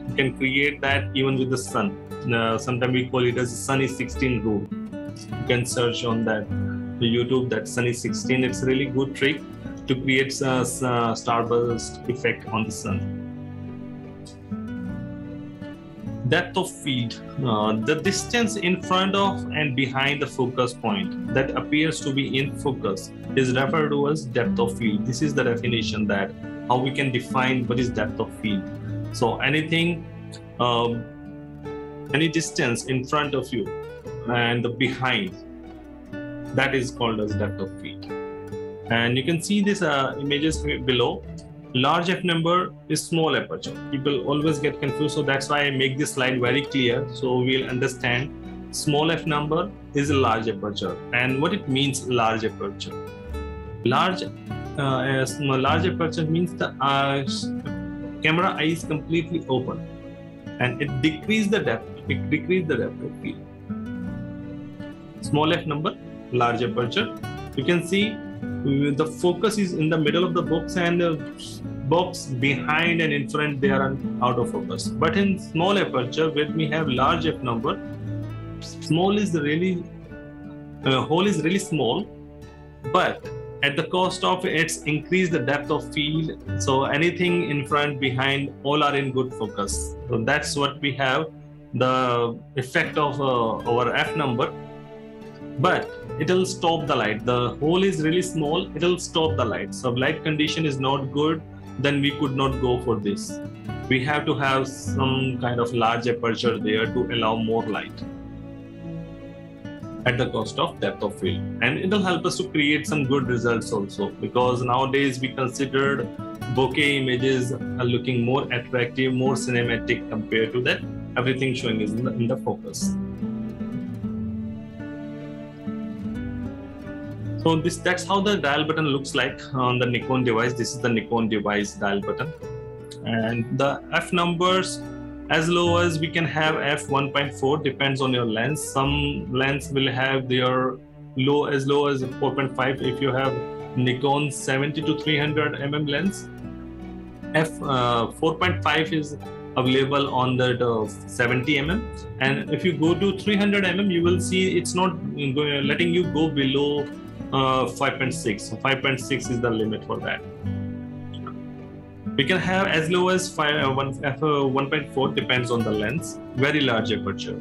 You can create that even with the sun. Uh, sometimes we call it as sunny 16 rule. You can search on that youtube that sunny 16 it's a really good trick to create a, starburst effect on the sun depth of field, uh, the distance in front of and behind the focus point that appears to be in focus is referred to as depth of field. This is the definition that how we can define what is depth of field. So anything, um, any distance in front of you and the behind, that is called as depth of field. And you can see these uh, images below. Large f number is small aperture. People always get confused so that's why i make this slide very clear so we'll understand. Small f number is a large aperture. And what it means large aperture? Large uh, large aperture means the uh, camera eye is completely open. And it decrease the depth it decrease the depth of field. Small f number large aperture. You can see the focus is in the middle of the box and the box behind and in front they are out of focus. But in small aperture when we have large f number small is really uh, hole is really small but at the cost of its increase the depth of field so anything in front behind all are in good focus. So that's what we have the effect of uh, our f number but it'll stop the light. The hole is really small it'll stop the light. So light condition is not good then we could not go for this. We have to have some kind of large aperture there to allow more light at the cost of depth of field. And it'll help us to create some good results also because nowadays we considered bokeh images are looking more attractive more cinematic compared to that. Everything showing is in the, in the focus So this that's how the dial button looks like on the Nikon device. This is the Nikon device dial button. And the F numbers as low as we can have f1.4 depends on your lens. Some lens will have their low as low as 4.5 if you have Nikon 70 to 300 mm lens. F uh, 4.5 is available on the uh, 70 mm and if you go to 300 mm you will see it's not letting you go below uh, 5.6. So 5.6 is the limit for that. We can have as low as 5, uh, 1, f1.4 uh, depends on the lens, very large aperture.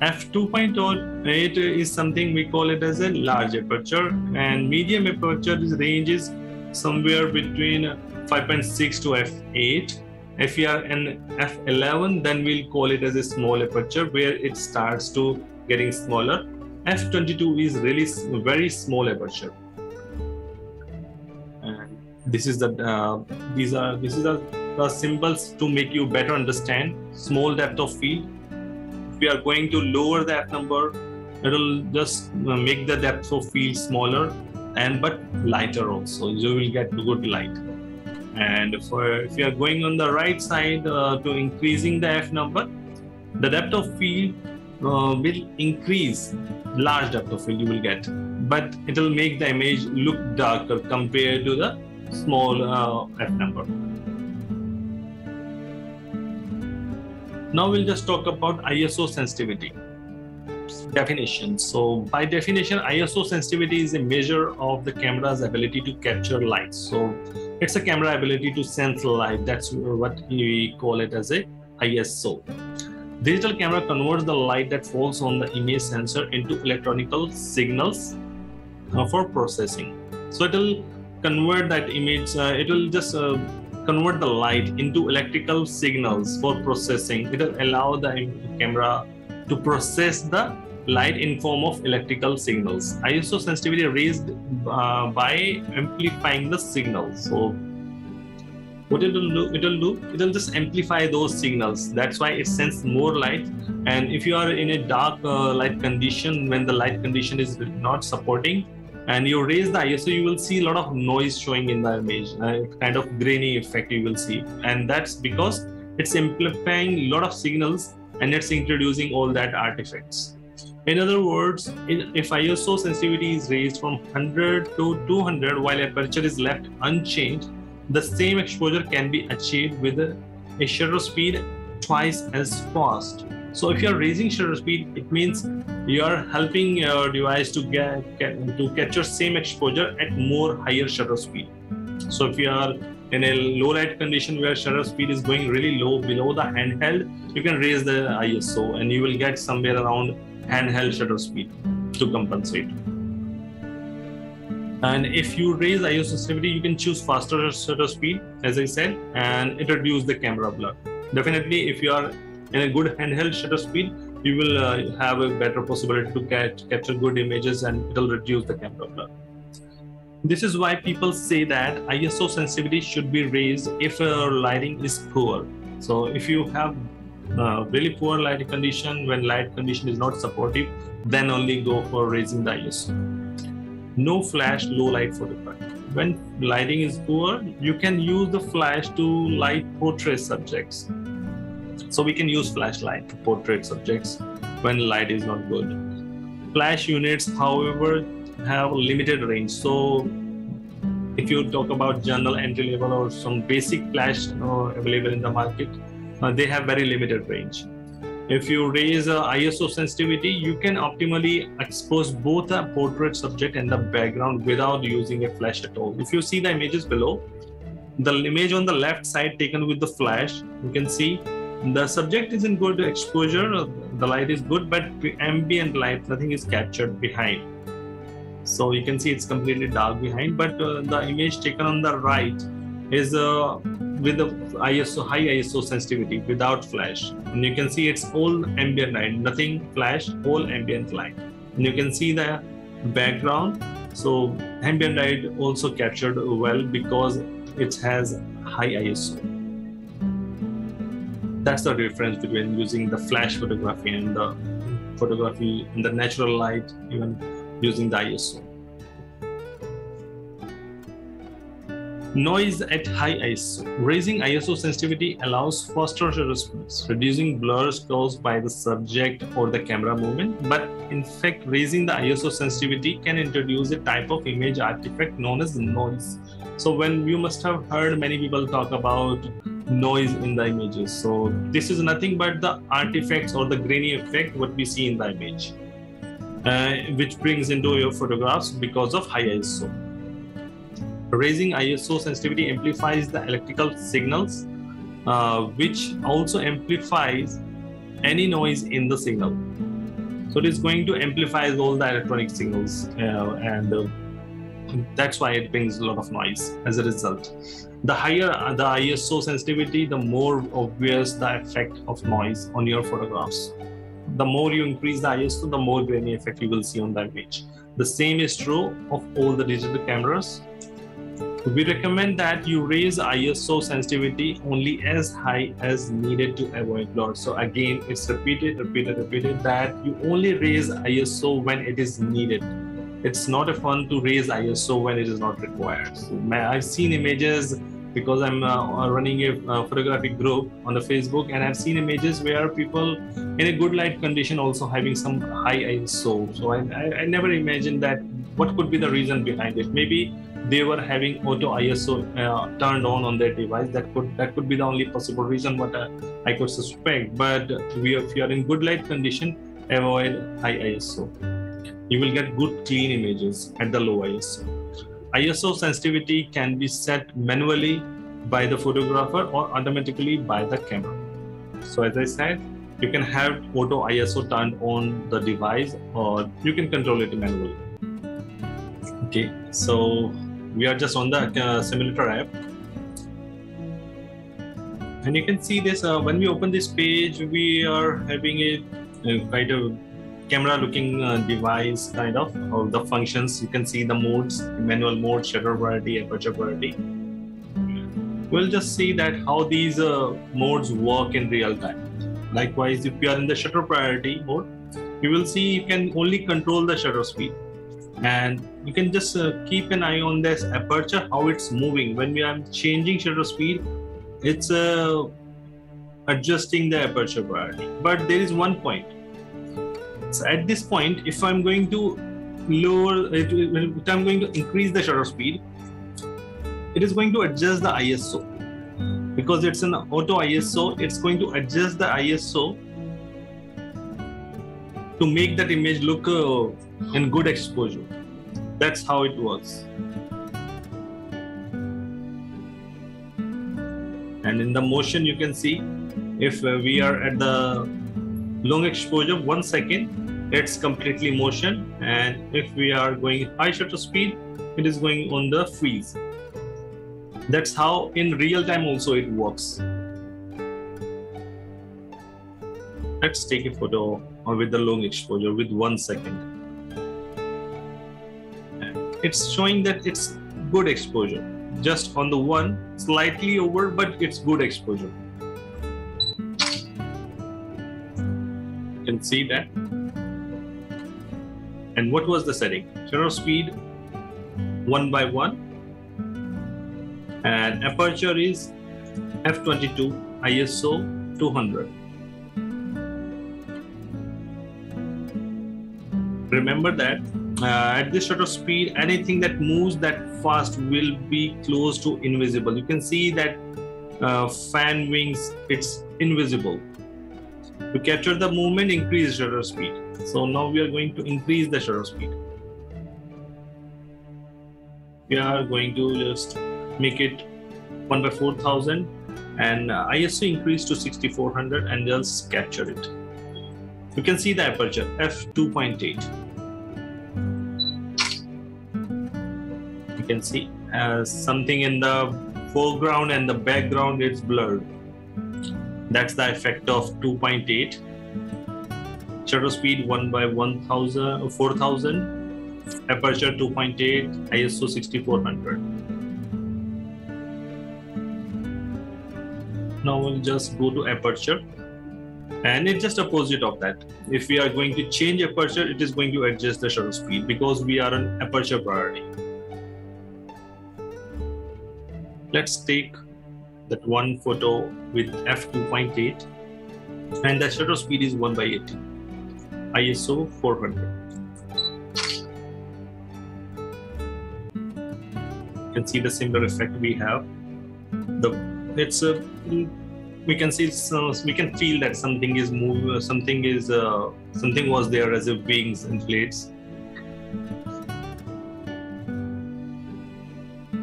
f2.8 is something we call it as a large aperture and medium aperture is ranges somewhere between 5.6 to f8 if you are in f11 then we'll call it as a small aperture where it starts to getting smaller f22 is really very small aperture and this is the uh, these are this is the, the symbols to make you better understand small depth of field if we are going to lower the f number, it'll just uh, make the depth of field smaller and but lighter also. You will get good light. And for if you are going on the right side uh, to increasing the f number, the depth of field uh, will increase large depth of field you will get. But it will make the image look darker compared to the small uh, f number. Now we'll just talk about iso sensitivity. Definition. So by definition iso sensitivity is a measure of the camera's ability to capture light. So it's a camera ability to sense light. That's what we call it as a iso Digital camera converts the light that falls on the image sensor into electronical signals uh, for processing. So it will convert that image, uh, it will just uh, convert the light into electrical signals for processing. It will allow the camera to process the light in form of electrical signals. ISO sensitivity raised uh, by amplifying the signals. So what it will do it will do it will just amplify those signals. That's why it sends more light. And if you are in a dark uh, light condition when the light condition is not supporting and you raise the iso you will see a lot of noise showing in the image uh, kind of grainy effect you will see. And that's because it's amplifying a lot of signals and it's introducing all that artifacts. In other words, if ISO sensitivity is raised from 100 to 200 while aperture is left unchanged, the same exposure can be achieved with a, shutter speed twice as fast. So if you're raising shutter speed, it means you're helping your device to get, get to capture same exposure at more higher shutter speed. So if you are in a low light condition where shutter speed is going really low below the handheld, you can raise the ISO and you will get somewhere around handheld shutter speed to compensate. And if you raise ISO sensitivity, you can choose faster shutter speed, as I said, and it reduces the camera blur. Definitely, if you are in a good handheld shutter speed, you will uh, have a better possibility to catch, capture good images and it'll reduce the camera blur. This is why people say that ISO sensitivity should be raised if your lighting is poor. So if you have uh, really poor lighting condition, when light condition is not supportive, then only go for raising the ISO no flash low light photography when lighting is poor you can use the flash to light portrait subjects. So we can use flashlight to portrait subjects when light is not good. Flash units however have limited range. So if you talk about general entry level or some basic flash uh, available in the market uh, they have very limited range if you raise a ISO sensitivity, you can optimally expose both the portrait subject and the background without using a flash at all. If you see the images below, the image on the left side taken with the flash, you can see the subject is in good exposure, the light is good, but ambient light, nothing is captured behind. So you can see it's completely dark behind, but uh, the image taken on the right is uh, with the ISO high ISO sensitivity without flash. And you can see it's all ambient light, nothing flash, all ambient light. And you can see the background. So ambient light also captured well because it has high ISO. That's the difference between using the flash photography and the photography in the natural light, even using the ISO. Noise at high ISO. Raising ISO sensitivity allows faster response, reducing blurs caused by the subject or the camera movement. But in fact, raising the ISO sensitivity can introduce a type of image artifact known as noise. So when you must have heard many people talk about noise in the images. So this is nothing but the artifacts or the grainy effect what we see in the image, uh, which brings into your photographs because of high ISO. Raising ISO sensitivity amplifies the electrical signals, uh, which also amplifies any noise in the signal. So it is going to amplify all the electronic signals, uh, and uh, that's why it brings a lot of noise as a result. The higher the ISO sensitivity, the more obvious the effect of noise on your photographs. The more you increase the ISO, the more grainy effect you will see on the image. The same is true of all the digital cameras We recommend that you raise ISO sensitivity only as high as needed to avoid blur. So again, it's repeated, repeated, repeated that you only raise ISO when it is needed. It's not a fun to raise ISO when it is not required. So I've seen images because I'm uh, running a uh, photographic group on the Facebook, and I've seen images where people in a good light condition also having some high ISO. So I, I, I never imagined that what could be the reason behind it. Maybe they were having auto ISO uh, turned on on their device. That could that could be the only possible reason what uh, I could suspect. But we, if you are in good light condition, avoid high ISO. You will get good clean images at the low ISO. ISO sensitivity can be set manually by the photographer or automatically by the camera. So as I said, you can have auto ISO turned on the device or you can control it manually. Okay, so we are just on the uh, simulator app. And you can see this uh, when we open this page, we are having a, a quite a camera looking uh, device kind of of the functions. You can see the modes manual mode shutter priority aperture priority we'll just see that how these uh, modes work in real time. Likewise if you are in the shutter priority mode you will see you can only control the shutter speed and you can just uh, keep an eye on this aperture how it's moving. When we are changing shutter speed it's uh, adjusting the aperture priority. But there is one point. So at this point, if I'm going to lower, if I'm going to increase the shutter speed, it is going to adjust the ISO because it's an auto ISO. It's going to adjust the ISO to make that image look uh, in good exposure. That's how it works. And in the motion, you can see if uh, we are at the long exposure, one second, it's completely motion and if we are going high shutter speed it is going on the freeze that's how in real time also it works let's take a photo with the long exposure with one second it's showing that it's good exposure just on the one slightly over but it's good exposure you can see that and what was the setting? Shutter speed 1 by 1 and aperture is f22 ISO 200. Remember that uh, at this shutter speed, anything that moves that fast will be close to invisible. You can see that uh, fan wings, it's invisible. To capture the movement, increase shutter speed. So now we are going to increase the shutter speed. We are going to just make it 1 by 4000 and ISO increase to 6400 and just capture it. You can see the aperture f2.8. can see uh, something in the foreground and the background is blurred. That's the effect of 2.8 shutter speed 1 by 1000 4000 aperture 2.8 iso 6400 now we'll just go to aperture. And it's just opposite of that. If we are going to change aperture it is going to adjust the shutter speed because we are an aperture priority let's take that one photo with f2.8 and the shutter speed is 1 by 80 ISO 400. You can see the similar effect we have. The it's a we can see some, we can feel that something is move something is uh, something was there as if wings and blades.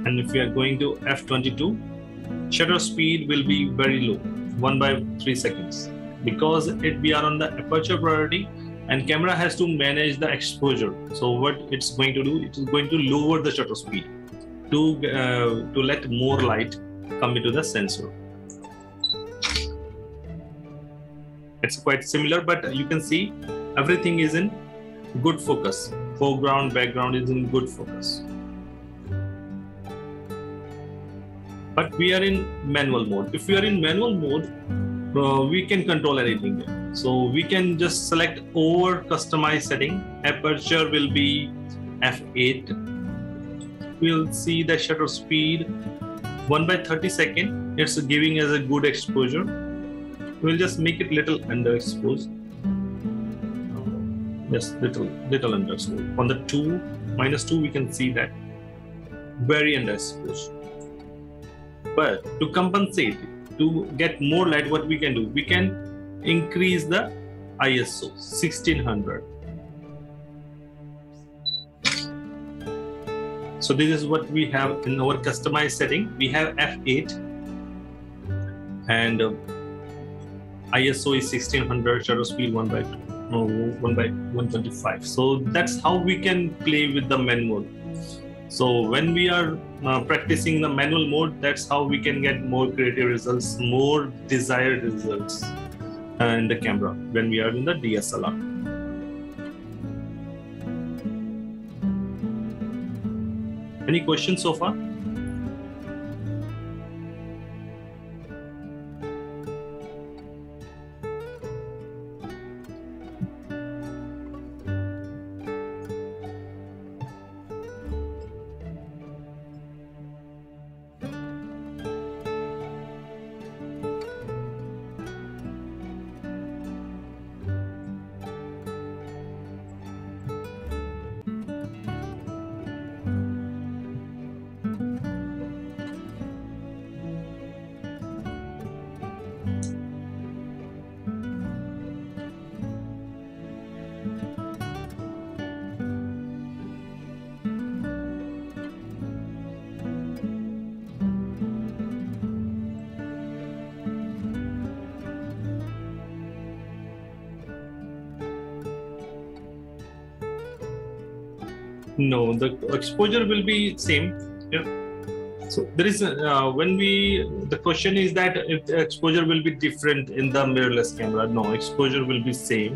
And if we are going to f22, shutter speed will be very low, one by three seconds, because it we are on the aperture priority and camera has to manage the exposure. So what it's going to do it is going to lower the shutter speed to uh, to let more light come into the sensor. It's quite similar but you can see everything is in good focus. Foreground background is in good focus but we are in manual mode. If we are in manual mode uh, we can control anything so we can just select over customize setting. Aperture will be f8 we'll see the shutter speed 1 by 30 second. It's giving us a good exposure. We'll just make it little underexposed. Yes little little underexposed. On the 2 minus 2 we can see that very underexposed but to compensate to get more light what we can do? We can increase the iso 1600 so this is what we have in our customized setting. We have f8 and uh, iso is 1600 shutter speed 1 by 2 no, 1 by 125 so that's how we can play with the manual so when we are uh, practicing the manual mode that's how we can get more creative results more desired results in the camera when we are in the dslr Any questions so far? Exposure will be same. Yeah. So there is uh, when we the question is that if the exposure will be different in the mirrorless camera. No, exposure will be same.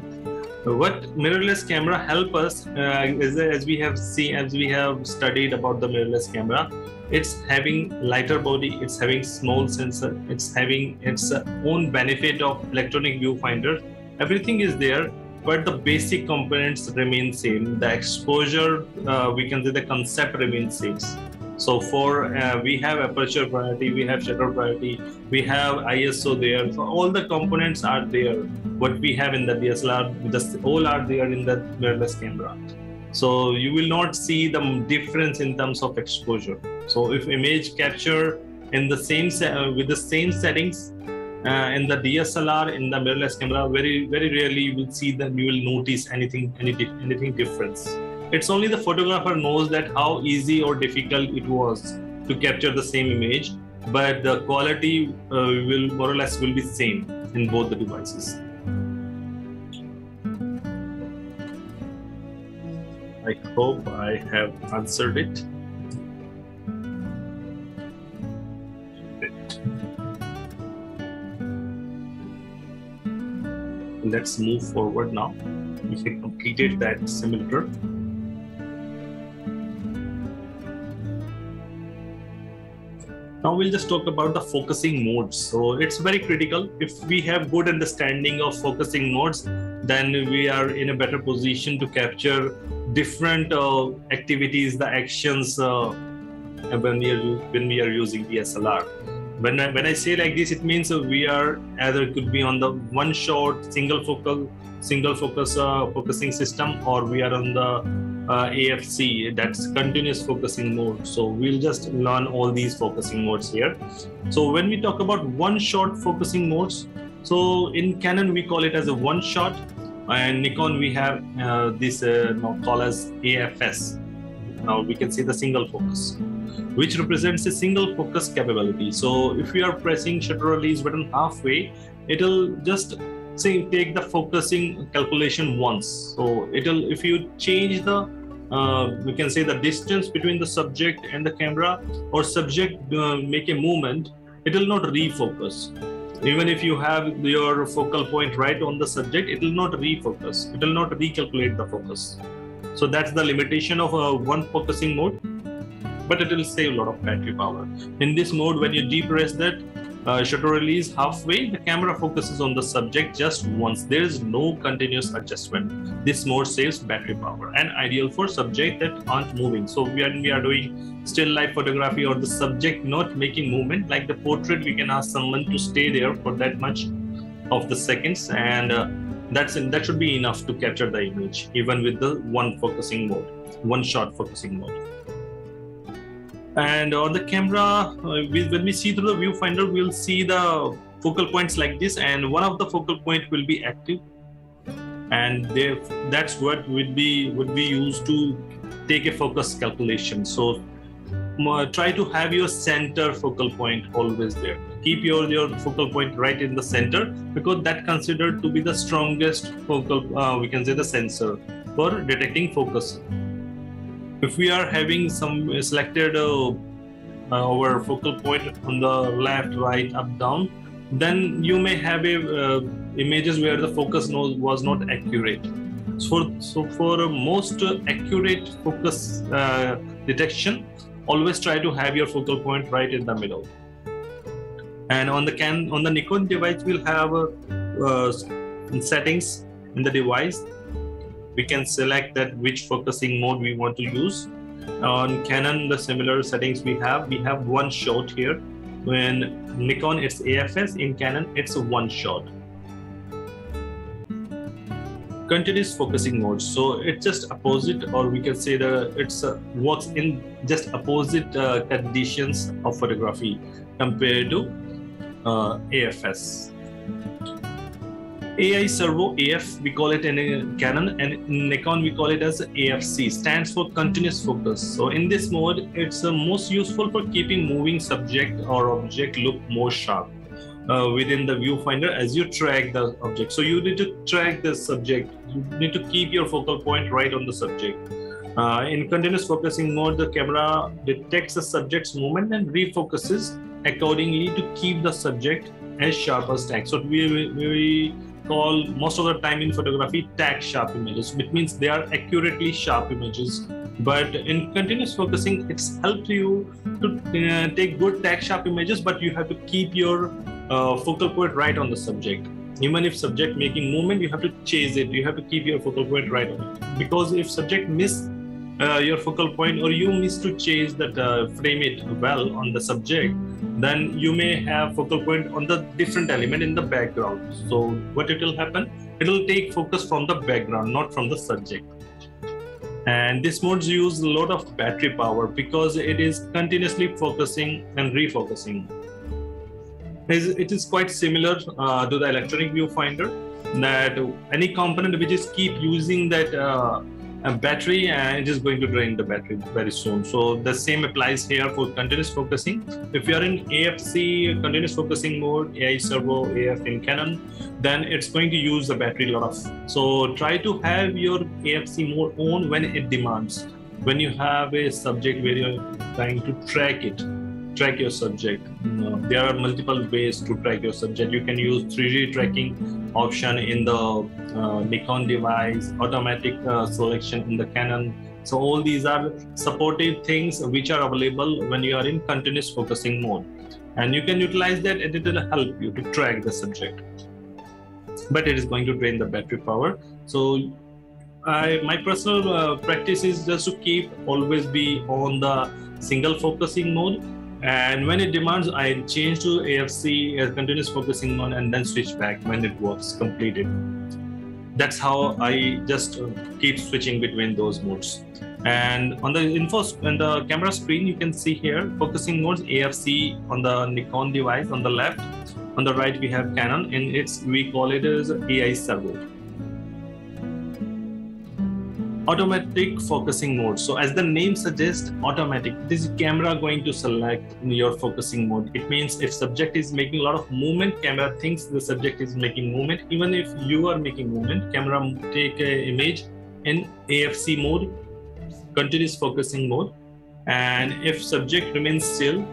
What mirrorless camera help us uh, as we have seen as we have studied about the mirrorless camera. It's having lighter body. It's having small sensor. It's having its own benefit of electronic viewfinder. Everything is there but the basic components remain same. The exposure uh, we can say the concept remains same. So for uh, we have aperture priority we have shutter priority we have iso there. So all the components are there what we have in the dslr the, all are there in the mirrorless camera. So you will not see the difference in terms of exposure. So if image capture in the same uh, with the same settings uh, in the DSLR in the mirrorless camera very very rarely you will see that you will notice anything any anything difference. It's only the photographer knows that how easy or difficult it was to capture the same image but the quality uh, will more or less will be same in both the devices. I hope i have answered it let's move forward now. We have completed that simulator. Now we'll just talk about the focusing modes. So it's very critical. If we have good understanding of focusing modes, then we are in a better position to capture different uh, activities, the actions uh, when we are when we are using DSLR when I, when I say like this, it means we are either it could be on the one shot single focal single focus uh, focusing system, or we are on the uh, AFC that's continuous focusing mode. So we'll just learn all these focusing modes here. So when we talk about one shot focusing modes, so in Canon we call it as a one shot, and Nikon we have uh, this uh, called as AFS. Now we can see the single focus which represents a single focus capability. So if you are pressing shutter release button halfway, it'll just say take the focusing calculation once. So it'll if you change the uh, we can say the distance between the subject and the camera or subject uh, make a movement, it will not refocus. Even if you have your focal point right on the subject, it will not refocus. It will not recalculate the focus. So that's the limitation of uh, one focusing mode but it will save a lot of battery power. In this mode, when you depress that uh, shutter release halfway, the camera focuses on the subject just once. There is no continuous adjustment. This mode saves battery power and ideal for subject that aren't moving. So when we are doing still life photography or the subject not making movement, like the portrait, we can ask someone to stay there for that much of the seconds and uh, that's that should be enough to capture the image even with the one focusing mode one shot focusing mode and on the camera uh, we, when we see through the viewfinder we'll see the focal points like this. And one of the focal point will be active. And that's what would be would be used to take a focus calculation. So uh, try to have your center focal point always there. Keep your your focal point right in the center because that considered to be the strongest focal uh, we can say the sensor for detecting focus if we are having some selected uh, uh, our focal point on the left right up down then you may have a, uh, images where the focus was not accurate. So, so for most accurate focus uh, detection always try to have your focal point right in the middle. And on the can on the nikon device we'll have uh, settings in the device we can select that which focusing mode we want to use. On canon the similar settings we have. We have one shot here. When nikon it's afs in canon it's one shot. Continuous focusing mode. So it's just opposite or we can say that it's uh, works in just opposite uh, conditions of photography compared to uh, afs AI Servo AF, we call it in Canon, and in Nikon we call it as AFC, stands for continuous focus. So in this mode, it's uh, most useful for keeping moving subject or object look more sharp uh, within the viewfinder as you track the object. So you need to track the subject. You need to keep your focal point right on the subject. Uh, in continuous focusing mode, the camera detects the subject's movement and refocuses accordingly to keep the subject as sharp as tack. So we, we call most of the time in photography tack sharp images which means they are accurately sharp images. But in continuous focusing it's helped you to uh, take good tack sharp images but you have to keep your uh, focal point right on the subject. Even if subject making movement you have to chase it. You have to keep your focal point right on it. Because if subject miss uh, your focal point or you miss to chase that uh, frame it well on the subject then you may have focal point on the different element in the background. So what it will happen? It will take focus from the background not from the subject. And this modes use a lot of battery power because it is continuously focusing and refocusing. It is quite similar uh, to the electronic viewfinder that any component which is keep using that uh, a battery and it is going to drain the battery very soon. So the same applies here for continuous focusing. If you are in AFC continuous focusing mode, AI servo, AF in Canon, then it's going to use the battery a lot of. So try to have your AFC mode on when it demands. When you have a subject where you're trying to track it, track your subject. Mm, there are multiple ways to track your subject. You can use 3D tracking option in the uh, Nikon device, automatic uh, selection in the Canon. So all these are supportive things which are available when you are in continuous focusing mode. And you can utilize that and it will help you to track the subject. But it is going to drain the battery power. So I, my personal uh, practice is just to keep always be on the single focusing mode and when it demands, I change to AFC as continuous focusing on and then switch back when it works completed. That's how I just uh, keep switching between those modes. And on the info on the camera screen, you can see here focusing modes AFC on the Nikon device on the left. On the right, we have Canon, and it's we call it as AI servo automatic focusing mode. So as the name suggests automatic. This camera going to select your focusing mode. It means if subject is making a lot of movement camera thinks the subject is making movement. Even if you are making movement camera take a image in afc mode continuous focusing mode. And if subject remains still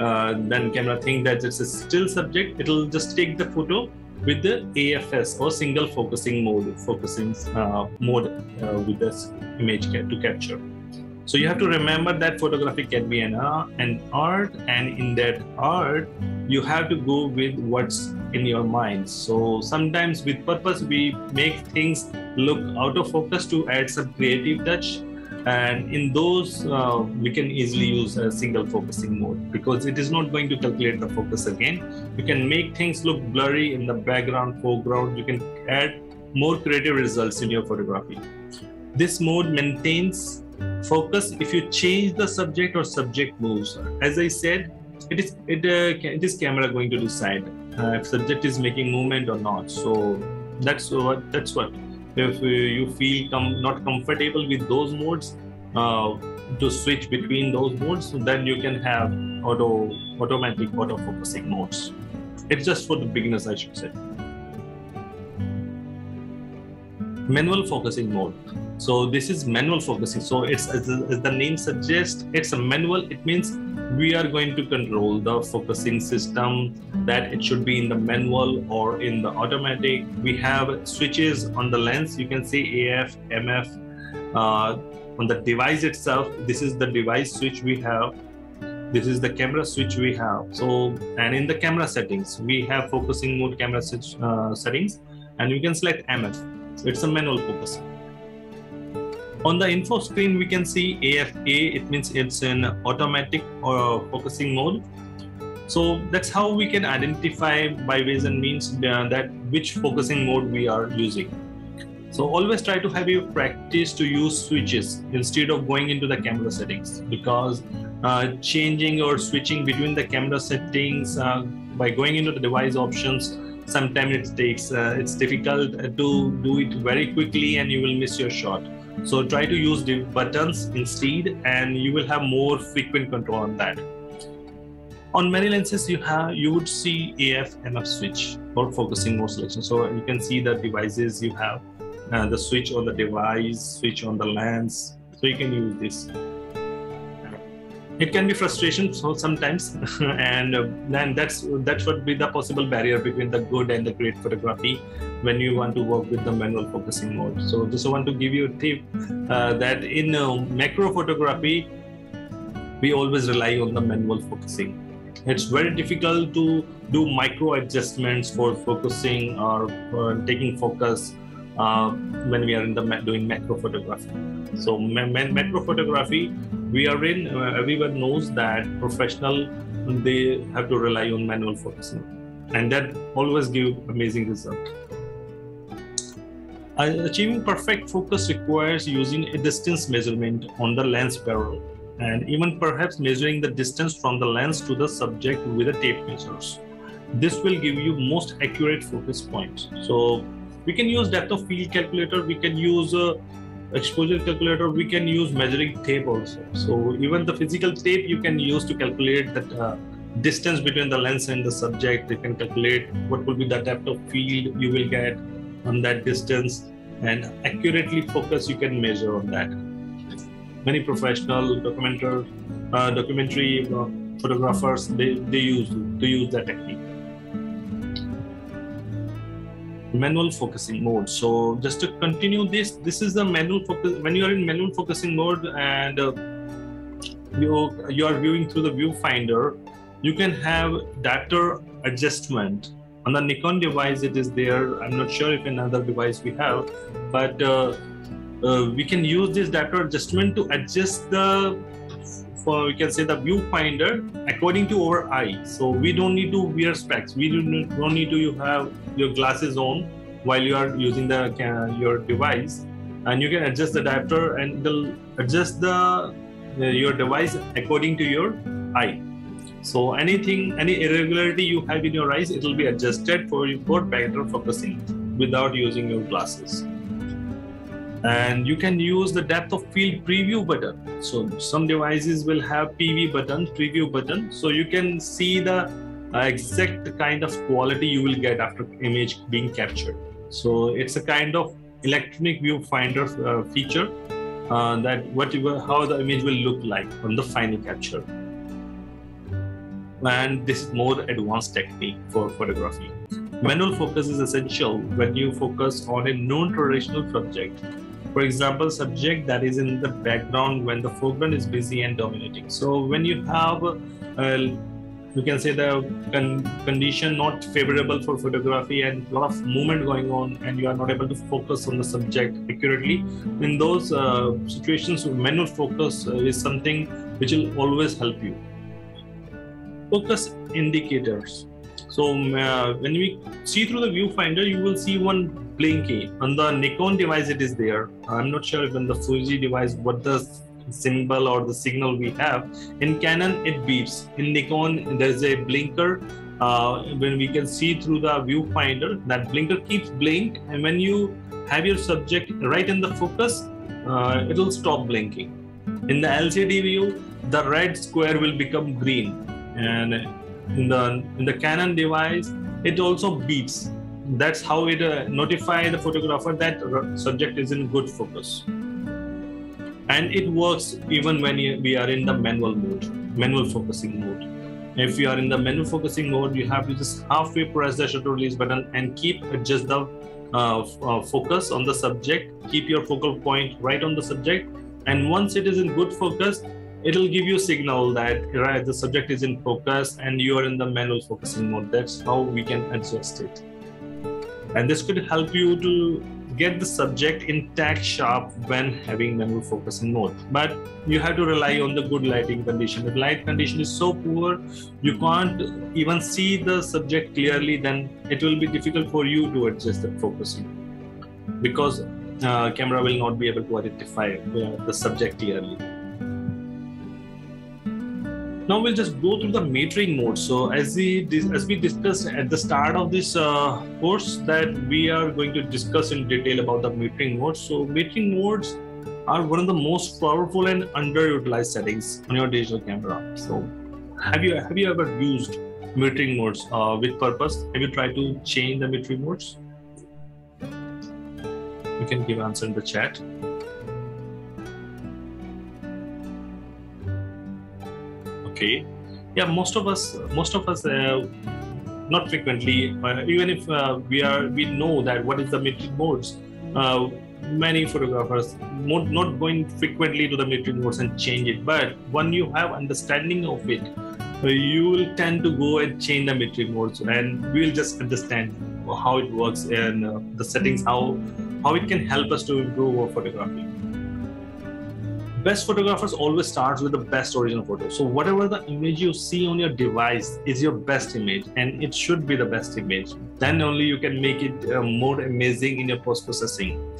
uh, then camera think that it's a still subject. It'll just take the photo with the AFS or single focusing mode, focusing uh, mode uh, with this image to capture. so you have to remember that photography can be an, uh, an art, and in that art, you have to go with what's in your mind. So sometimes, with purpose, we make things look out of focus to add some creative touch. And in those, uh, we can easily use a single focusing mode because it is not going to calculate the focus again. You can make things look blurry in the background, foreground. You can add more creative results in your photography. This mode maintains focus if you change the subject or subject moves as i said it is it, uh, it is camera going to decide uh, if subject is making movement or not so that's what that's what if you feel com- not comfortable with those modes uh, to switch between those modes then you can have auto automatic auto focusing modes. It's just for the beginners i should say. Manual focusing mode so this is manual focusing. So it's as the, name suggests, it's a manual. It means we are going to control the focusing system that it should be in the manual or in the automatic. We have switches on the lens. You can see AF, MF. Uh, on the device itself, this is the device switch we have. This is the camera switch we have. So, and in the camera settings, we have focusing mode camera switch, uh, settings, and you can select MF. So it's a manual focusing. On the info screen, we can see AFA, it means it's an automatic or focusing mode. So that's how we can identify by ways and means uh, that which focusing mode we are using. So always try to have you practice to use switches instead of going into the camera settings because uh, changing or switching between the camera settings uh, by going into the device options sometimes it takes uh, it's difficult to do it very quickly and you will miss your shot so try to use the buttons instead and you will have more frequent control on that. On many lenses you have you would see AF MF switch for focusing mode selection. So you can see the devices you have, uh, the switch on the device, switch on the lens. So you can use this it can be frustration so sometimes and uh, then that's that would be the possible barrier between the good and the great photography when you want to work with the manual focusing mode so just want to give you a tip uh, that in uh, macro photography we always rely on the manual focusing it's very difficult to do micro adjustments for focusing or taking focus uh, when we are in the doing macro photography. So macro photography, we are in. Uh, everyone knows that professional they have to rely on manual focusing, and that always give amazing result. Uh, achieving perfect focus requires using a distance measurement on the lens barrel and even perhaps measuring the distance from the lens to the subject with a tape measures. This will give you most accurate focus point. So we can use depth of field calculator we can use uh, exposure calculator we can use measuring tape also so even the physical tape you can use to calculate that uh, distance between the lens and the subject you can calculate what will be the depth of field you will get on that distance and accurately focus you can measure on that. Many professional uh, documentary uh, photographers they, they use to use that technique. Manual focusing mode. So just to continue this this is the manual focus when you are in manual focusing mode and uh, you you are viewing through the viewfinder you can have diopter adjustment on the nikon device it is there. I'm not sure if another device we have but uh, uh, we can use this diopter adjustment to adjust the for we can say the viewfinder according to our eye. So we don't need to wear specs. We don't need to you have your glasses on while you are using the uh, your device. And you can adjust the diopter and it'll adjust the uh, your device according to your eye so anything any irregularity you have in your eyes it will be adjusted for for better focusing without using your glasses. And you can use the depth of field preview button. So some devices will have pv button preview button. So you can see the uh, exact kind of quality you will get after image being captured. So it's a kind of electronic viewfinder uh, feature uh, that what how the image will look like on the final capture and this is more advanced technique for photography. Manual focus is essential when you focus on a non-traditional subject. For example, subject that is in the background when the foreground is busy and dominating. So when you have uh, you can say the con- condition not favorable for photography and a lot of movement going on and you are not able to focus on the subject accurately in those uh, situations manual focus uh, is something which will always help you focus indicators so uh, when we see through the viewfinder you will see one blinking. on the nikon device it is there i'm not sure if on the fuji device what does symbol or the signal we have. In Canon, it beeps. In Nikon, there's a blinker. Uh, when we can see through the viewfinder, that blinker keeps blink, and when you have your subject right in the focus, uh, it'll stop blinking. In the LCD view, the red square will become green, and in the in the Canon device, it also beeps. That's how it uh, notify the photographer that subject is in good focus. And it works even when we are in the manual mode manual focusing mode. If you are in the manual focusing mode you have to just halfway press the shutter release button and keep adjust the uh, uh, focus on the subject. Keep your focal point right on the subject. And once it is in good focus it'll give you a signal that right the subject is in focus and you are in the manual focusing mode. That's how we can adjust it. And this could help you to get the subject intact sharp when having manual focusing mode. But you have to rely on the good lighting condition. If light condition is so poor you can't even see the subject clearly then it will be difficult for you to adjust the focusing. Because uh, camera will not be able to identify uh, the subject clearly now we'll just go through the metering mode. So as we as we discussed at the start of this uh, course that we are going to discuss in detail about the metering modes so metering modes are one of the most powerful and underutilized settings on your digital camera. So have you have you ever used metering modes uh, with purpose? Have you tried to change the metering modes? You can give answer in the chat yeah most of us most of us uh, not frequently uh, even if uh, we are we know that what is the metering modes uh, many photographers not, going frequently to the metering modes and change it. But when you have understanding of it uh, you will tend to go and change the metering modes and we'll just understand how it works and uh, the settings how how it can help us to improve our photography best photographers always starts with the best original photo. So whatever the image you see on your device is your best image and it should be the best image. Then only you can make it uh, more amazing in your post processing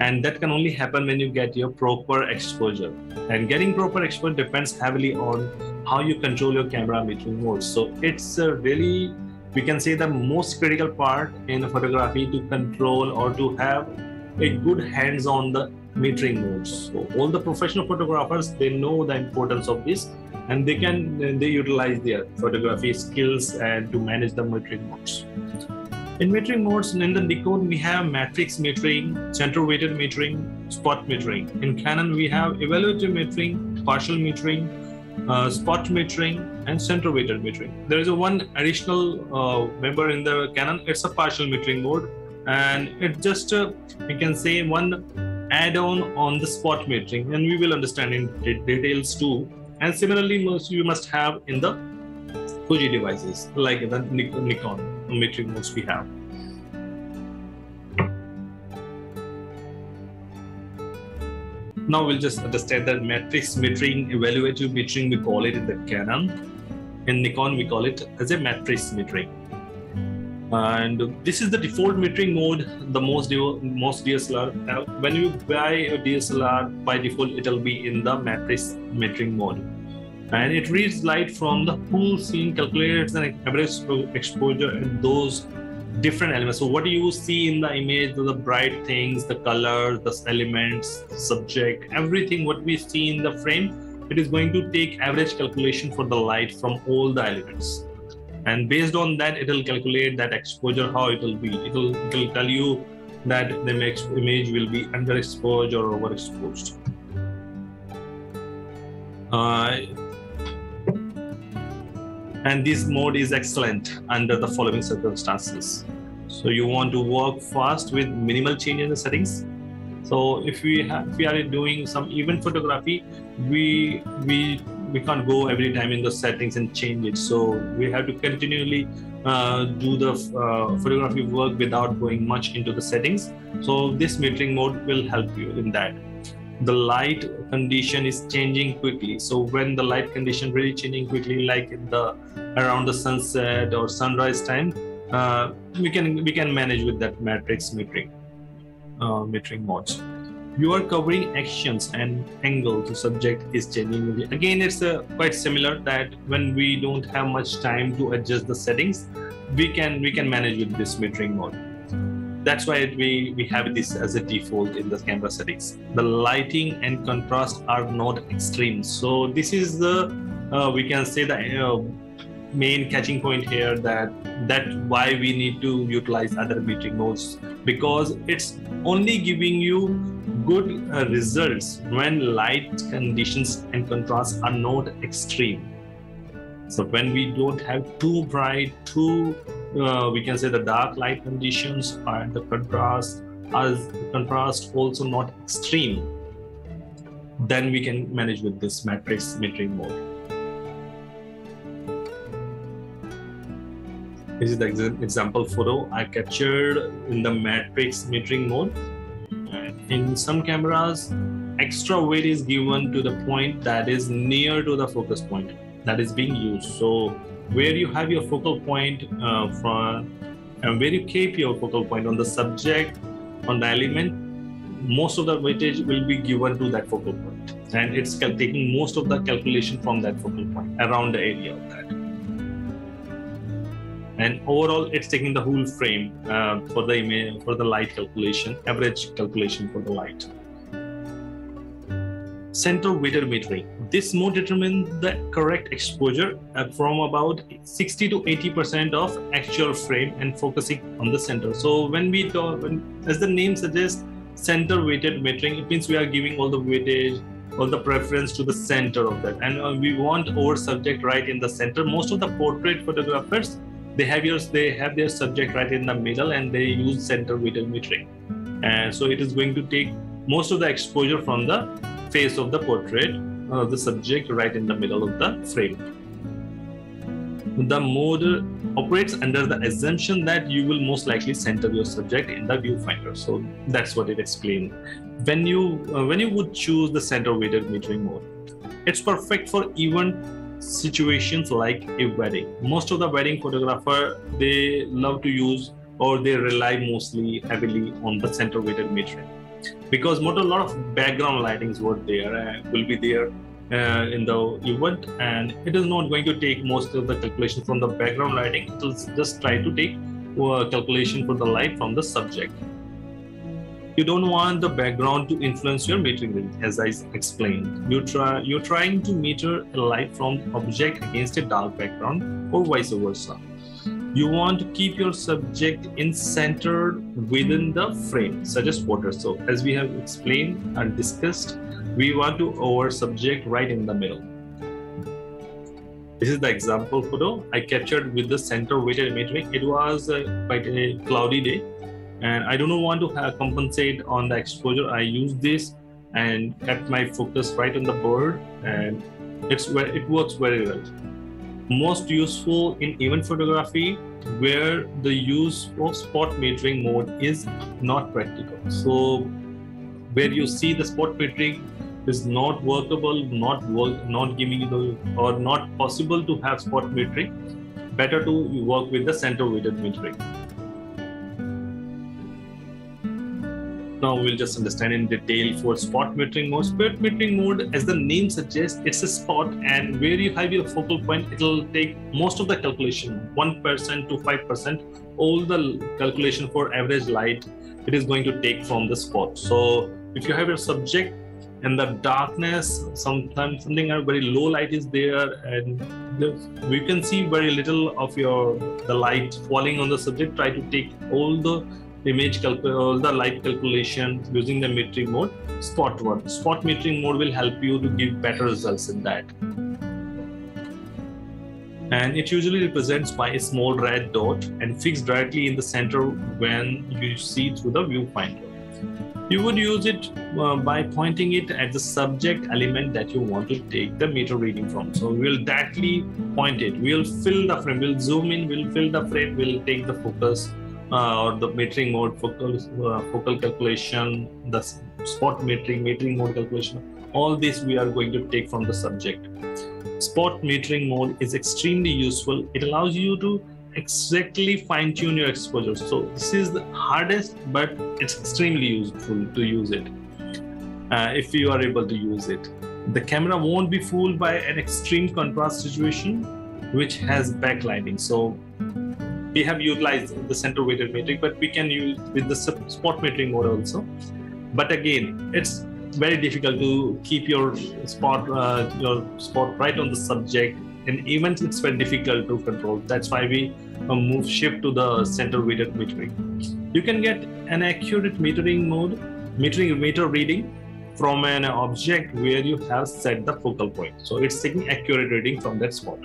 and that can only happen when you get your proper exposure. And getting proper exposure depends heavily on how you control your camera metering mode. So it's a really we can say the most critical part in photography to control or to have a good hands on the metering modes. So all the professional photographers they know the importance of this, and they can they utilize their photography skills and to manage the metering modes. In metering modes, in the Nikon we have matrix metering, center weighted metering, spot metering. In Canon we have evaluative metering, partial metering, uh, spot metering, and center weighted metering. There is a one additional uh, member in the Canon. It's a partial metering mode, and it just uh, you can say one add-on on the spot metering and we will understand in details too. And similarly most you must have in the Fuji devices like the Nikon metering modes we have. Now we'll just understand that matrix metering evaluative metering we call it in the Canon. In Nikon we call it as a matrix metering and this is the default metering mode the most most dslr uh, when you buy a dslr by default it'll be in the matrix metering mode. And it reads light from the full scene calculates an average exposure and those different elements. So what do you see in the image? The bright things the colors the elements subject everything what we see in the frame it is going to take average calculation for the light from all the elements and based on that it will calculate that exposure how it will be. It will tell you that the image will be underexposed or overexposed. Uh, and this mode is excellent under the following circumstances. So you want to work fast with minimal change in the settings. So if we have, if we are doing some event photography, we we we can't go every time in the settings and change it. So we have to continually uh, do the uh, photography work without going much into the settings. So this metering mode will help you in that. The light condition is changing quickly. So when the light condition really changing quickly, like the around the sunset or sunrise time, uh, we can we can manage with that matrix metering uh, metering modes you are covering actions and angle to subject is changing again it's uh, quite similar that when we don't have much time to adjust the settings we can we can manage with this metering mode. That's why we we have this as a default in the camera settings. The lighting and contrast are not extreme. So this is the uh, we can say the uh, main catching point here that that why we need to utilize other metering modes because it's only giving you good uh, results when light conditions and contrast are not extreme. So when we don't have too bright too uh, we can say the dark light conditions and the contrast as contrast also not extreme then we can manage with this matrix metering mode This is the example photo I captured in the matrix metering mode. In some cameras, extra weight is given to the point that is near to the focus point that is being used. So where you have your focal point uh, from and where you keep your focal point on the subject, on the element, most of the weightage will be given to that focal point and it's taking most of the calculation from that focal point around the area of that and overall it's taking the whole frame uh, for the image for the light calculation average calculation for the light. Center weighted metering this mode determines the correct exposure uh, from about 60 to 80 percent of actual frame and focusing on the center. So when we talk as the name suggests center weighted metering it means we are giving all the weightage all the preference to the center of that. And uh, we want our subject right in the center. Most of the portrait photographers they have yours they have their subject right in the middle and they use center weighted metering and so it is going to take most of the exposure from the face of the portrait of the subject right in the middle of the frame. The mode operates under the assumption that you will most likely center your subject in the viewfinder. So that's what it explained when you uh, when you would choose the center weighted metering mode it's perfect for even situations like a wedding. Most of the wedding photographer they love to use or they rely mostly heavily on the center weighted metering because not a lot of background lightings were there uh, will be there uh, in the event and it is not going to take most of the calculation from the background lighting. It will just try to take uh, calculation for the light from the subject you don't want the background to influence your metering as I explained. You try, you're trying to meter a light from object against a dark background or vice versa. You want to keep your subject in center within the frame, such as water. So as we have explained and discussed, we want to our subject right in the middle. This is the example photo I captured with the center weighted metering. It was uh, quite a cloudy day and I don't want to compensate on the exposure. I use this and kept my focus right on the bird, and it's where it works very well. Most useful in event photography, where the use of spot metering mode is not practical. So, where you see the spot metering is not workable, not work, not giving you the or not possible to have spot metering, better to work with the center weighted metering. Now we'll just understand in detail for spot metering mode. Spot metering mode, as the name suggests, it's a spot, and where you have your focal point, it'll take most of the calculation, 1% to 5%, all the calculation for average light, it is going to take from the spot. So if you have your subject and the darkness, sometimes something very low light is there, and we can see very little of your the light falling on the subject. Try to take all the image all the light calculation using the metering mode spot one spot metering mode will help you to give better results in that and it usually represents by a small red dot and fixed directly in the center when you see through the viewfinder You would use it uh, by pointing it at the subject element that you want to take the meter reading from. So we'll directly point it. We'll fill the frame. We'll zoom in. We'll fill the frame. We'll take the focus uh, or the metering mode, focal, uh, focal calculation, the spot metering, metering mode calculation. All this we are going to take from the subject. Spot metering mode is extremely useful. It allows you to exactly fine tune your exposure. So this is the hardest, but it's extremely useful to use it uh, if you are able to use it. The camera won't be fooled by an extreme contrast situation, which has backlighting. So we have utilized the center weighted metering, but we can use with the spot metering mode also. But again, it's very difficult to keep your spot uh, your spot right on the subject and even it's very difficult to control. That's why we uh, move shift to the center weighted metering you can get an accurate metering mode metering meter reading from an object where you have set the focal point. So it's taking accurate reading from that spot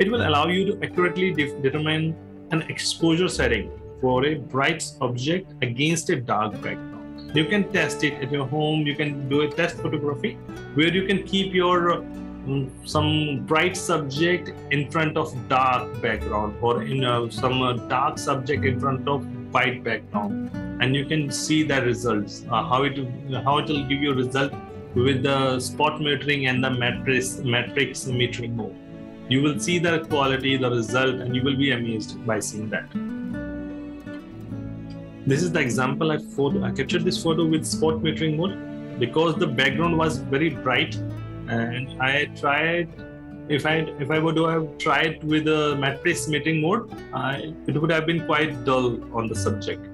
it will allow you to accurately de determine an exposure setting for a bright object against a dark background. You can test it at your home. You can do a test photography where you can keep your some bright subject in front of dark background or in a, some uh, dark subject in front of white background. And you can see the results uh, how it how it will give you result with the spot metering and the matrix matrix metering mode you will see the quality the result and you will be amazed by seeing that this is the example i photo i captured this photo with spot metering mode because the background was very bright and I tried if I if I would have tried with a matrix metering mode, I, it would have been quite dull on the subject.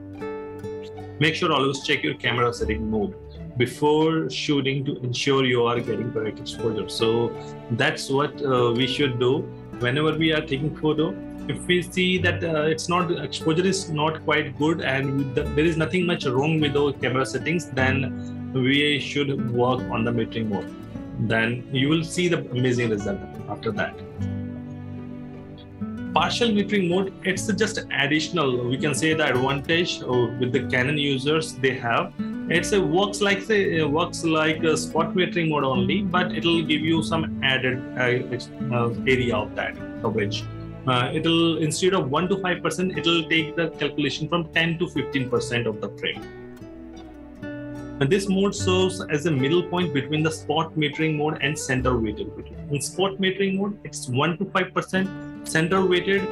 Make sure always check your camera setting mode before shooting to ensure you are getting correct exposure. So that's what uh, we should do whenever we are taking photo. If we see that uh, it's not exposure is not quite good and there is nothing much wrong with the camera settings, then we should work on the metering mode then you will see the amazing result after that partial metering mode it's just additional. We can say the advantage with the canon users they have. It's a works like say works like a spot metering mode only but it'll give you some added uh, uh area of that coverage. Uh, it'll instead of 1 to 5 percent it'll take the calculation from 10 to 15 percent of the frame. And this mode serves as a middle point between the spot metering mode and center weighted metering. In spot metering mode, it's 1 to 5%, center weighted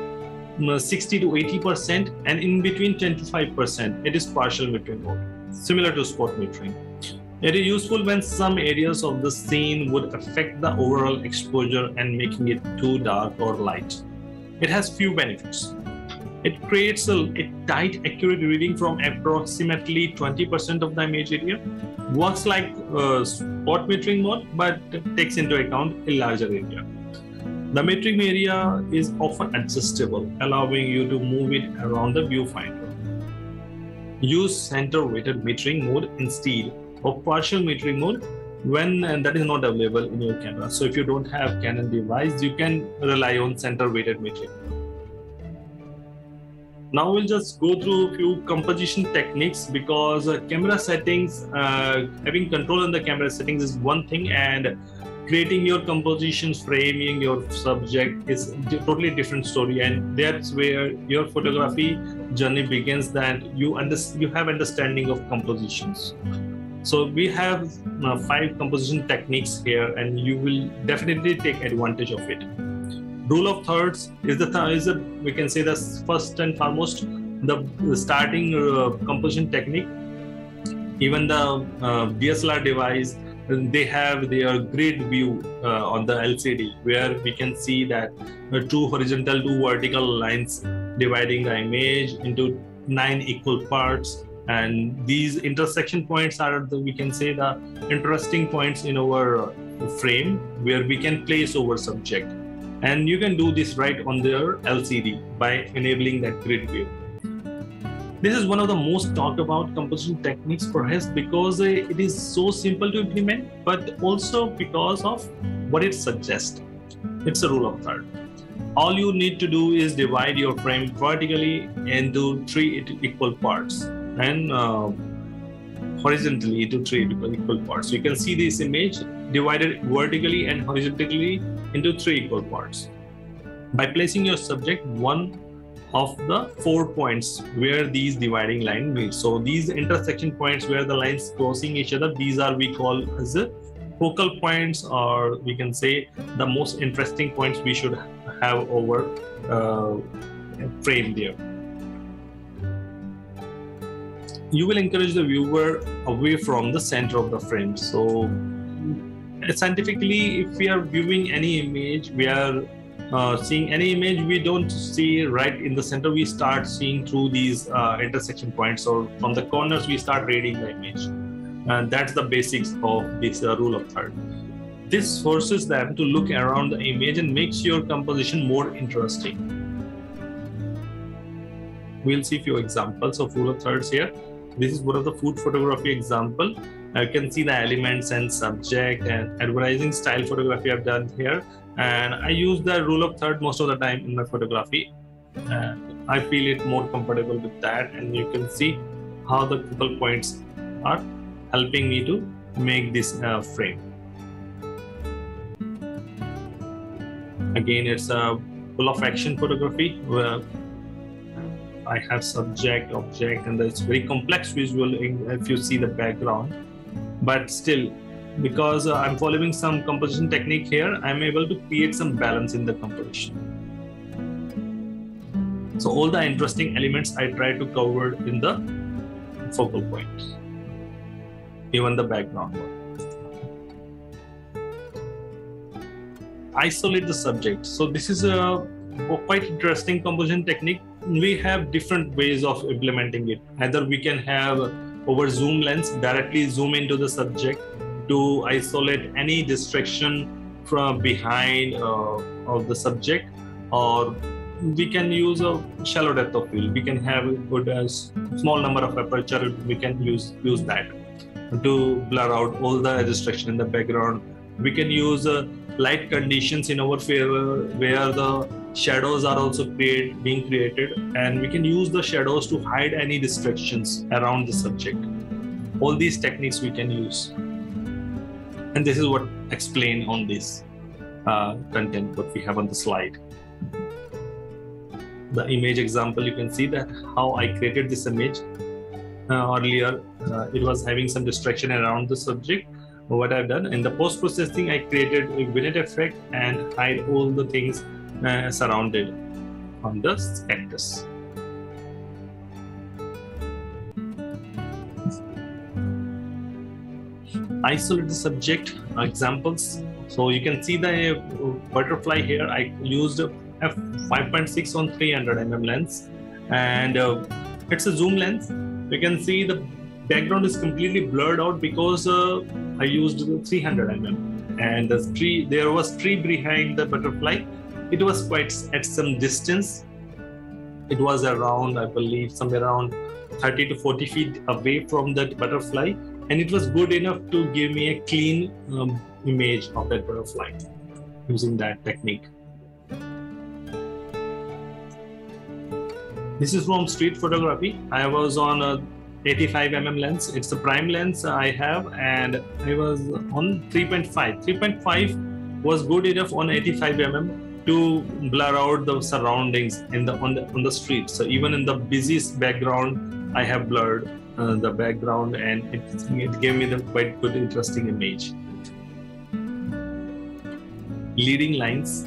mm, 60 to 80%, and in between 10 to 5%, it is partial metering mode, similar to spot metering. It is useful when some areas of the scene would affect the overall exposure and making it too dark or light. It has few benefits. It creates a, a tight, accurate reading from approximately 20% of the image area. Works like uh, spot metering mode, but takes into account a larger area. The metering area is often adjustable, allowing you to move it around the viewfinder. Use center weighted metering mode instead of partial metering mode when that is not available in your camera. So if you don't have Canon device, you can rely on center weighted metering. Now we'll just go through a few composition techniques because uh, camera settings, uh, having control on the camera settings is one thing and creating your compositions, framing your subject is a totally different story. And that's where your photography journey begins that you, under, you have understanding of compositions. So we have uh, five composition techniques here and you will definitely take advantage of it rule of thirds is the th- is the we can say the first and foremost the, the starting uh, composition technique even the uh, dslr device they have their grid view uh, on the lcd where we can see that uh, two horizontal two vertical lines dividing the image into nine equal parts and these intersection points are the, we can say the interesting points in our frame where we can place our subject and you can do this right on their LCD by enabling that grid view. This is one of the most talked about composition techniques perhaps because it is so simple to implement, but also because of what it suggests. It's a rule of third. All you need to do is divide your frame vertically into three equal parts and uh, horizontally into three equal parts. You can see this image divided vertically and horizontally into three equal parts. By placing your subject one of the four points where these dividing line meet. So these intersection points where the lines crossing each other, these are we call as focal points or we can say the most interesting points we should have over uh, frame there. You will encourage the viewer away from the center of the frame. So scientifically, if we are viewing any image, we are uh, seeing any image we don't see right in the center we start seeing through these uh, intersection points or from the corners we start reading the image. And that's the basics of this uh, rule of third. This forces them to look around the image and makes your composition more interesting. We'll see a few examples of rule of thirds here. This is one of the food photography example. You can see the elements and subject and advertising style photography i've done here and I use the rule of third most of the time in my photography. And I feel it more comfortable with that, and you can see how the focal points are helping me to make this uh, frame. Again, it's a full of action photography where I have subject, object, and it's very complex visual if you see the background. But still, because uh, I'm following some composition technique here, I'm able to create some balance in the composition. So all the interesting elements I try to cover in the focal point, even the background. Isolate the subject. So this is a quite interesting composition technique. We have different ways of implementing it. Either we can have over zoom lens directly zoom into the subject to isolate any distraction from behind uh, of the subject or we can use a shallow depth of field. We can have a good uh, small number of aperture. We can use use that to blur out all the distraction in the background. We can use uh, light conditions in our favor where the shadows are also create, being created and we can use the shadows to hide any distractions around the subject. All these techniques we can use and this is what explained on this uh, content what we have on the slide. The image example you can see that how i created this image. Uh, earlier uh, it was having some distraction around the subject. What i've done in the post processing i created a vignette effect and hide all the things uh, surrounded on the cactus isolate the subject examples. So you can see the uh, butterfly here. I used a f5.6 on 300 mm lens and uh, it's a zoom lens. You can see the background is completely blurred out because uh, I used 300 mm and the tree, there was tree behind the butterfly. It was quite at some distance. It was around, I believe, somewhere around 30 to 40 feet away from that butterfly and it was good enough to give me a clean um, image of that butterfly using that technique. This is from street photography. I was on a 85 mm lens. It's the prime lens I have, and I was on 3.5. 3.5 was good enough on 85 mm to blur out the surroundings in the on the on the street. So even in the busiest background, I have blurred uh, the background and it, it gave me the quite good interesting image. Leading lines.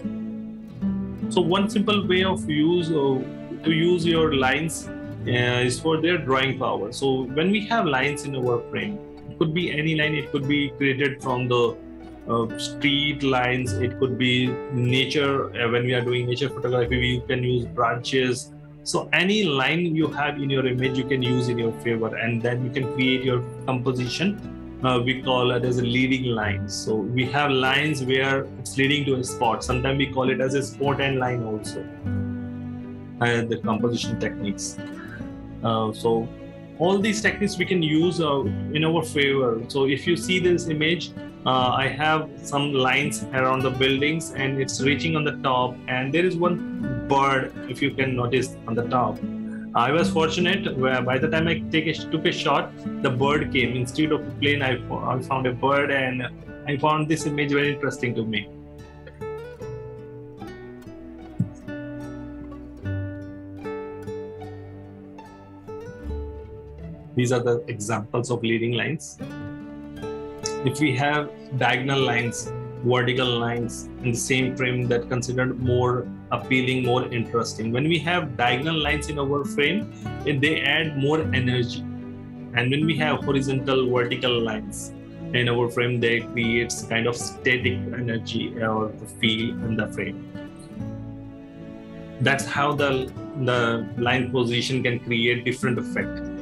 So one simple way of use uh, to use your lines uh, is for their drawing power. So when we have lines in our frame it could be any line it could be created from the uh, street lines it could be nature uh, when we are doing nature photography we can use branches so any line you have in your image, you can use in your favor, and then you can create your composition. Uh, we call it as a leading line. So we have lines where it's leading to a spot. Sometimes we call it as a spot and line also. Uh, the composition techniques. Uh, so all these techniques we can use uh, in our favor. So if you see this image, uh, I have some lines around the buildings and it's reaching on the top and there is one bird if you can notice on the top I was fortunate where by the time I take a, took a shot, the bird came instead of a plane. I, I found a bird, and I found this image very interesting to me. These are the examples of leading lines. If we have diagonal lines, vertical lines in the same frame that considered more appealing, more interesting. When we have diagonal lines in our frame, eh, they add more energy. And when we have horizontal, vertical lines in our frame, they creates kind of static energy or feel in the frame. That's how the the line position can create different effect.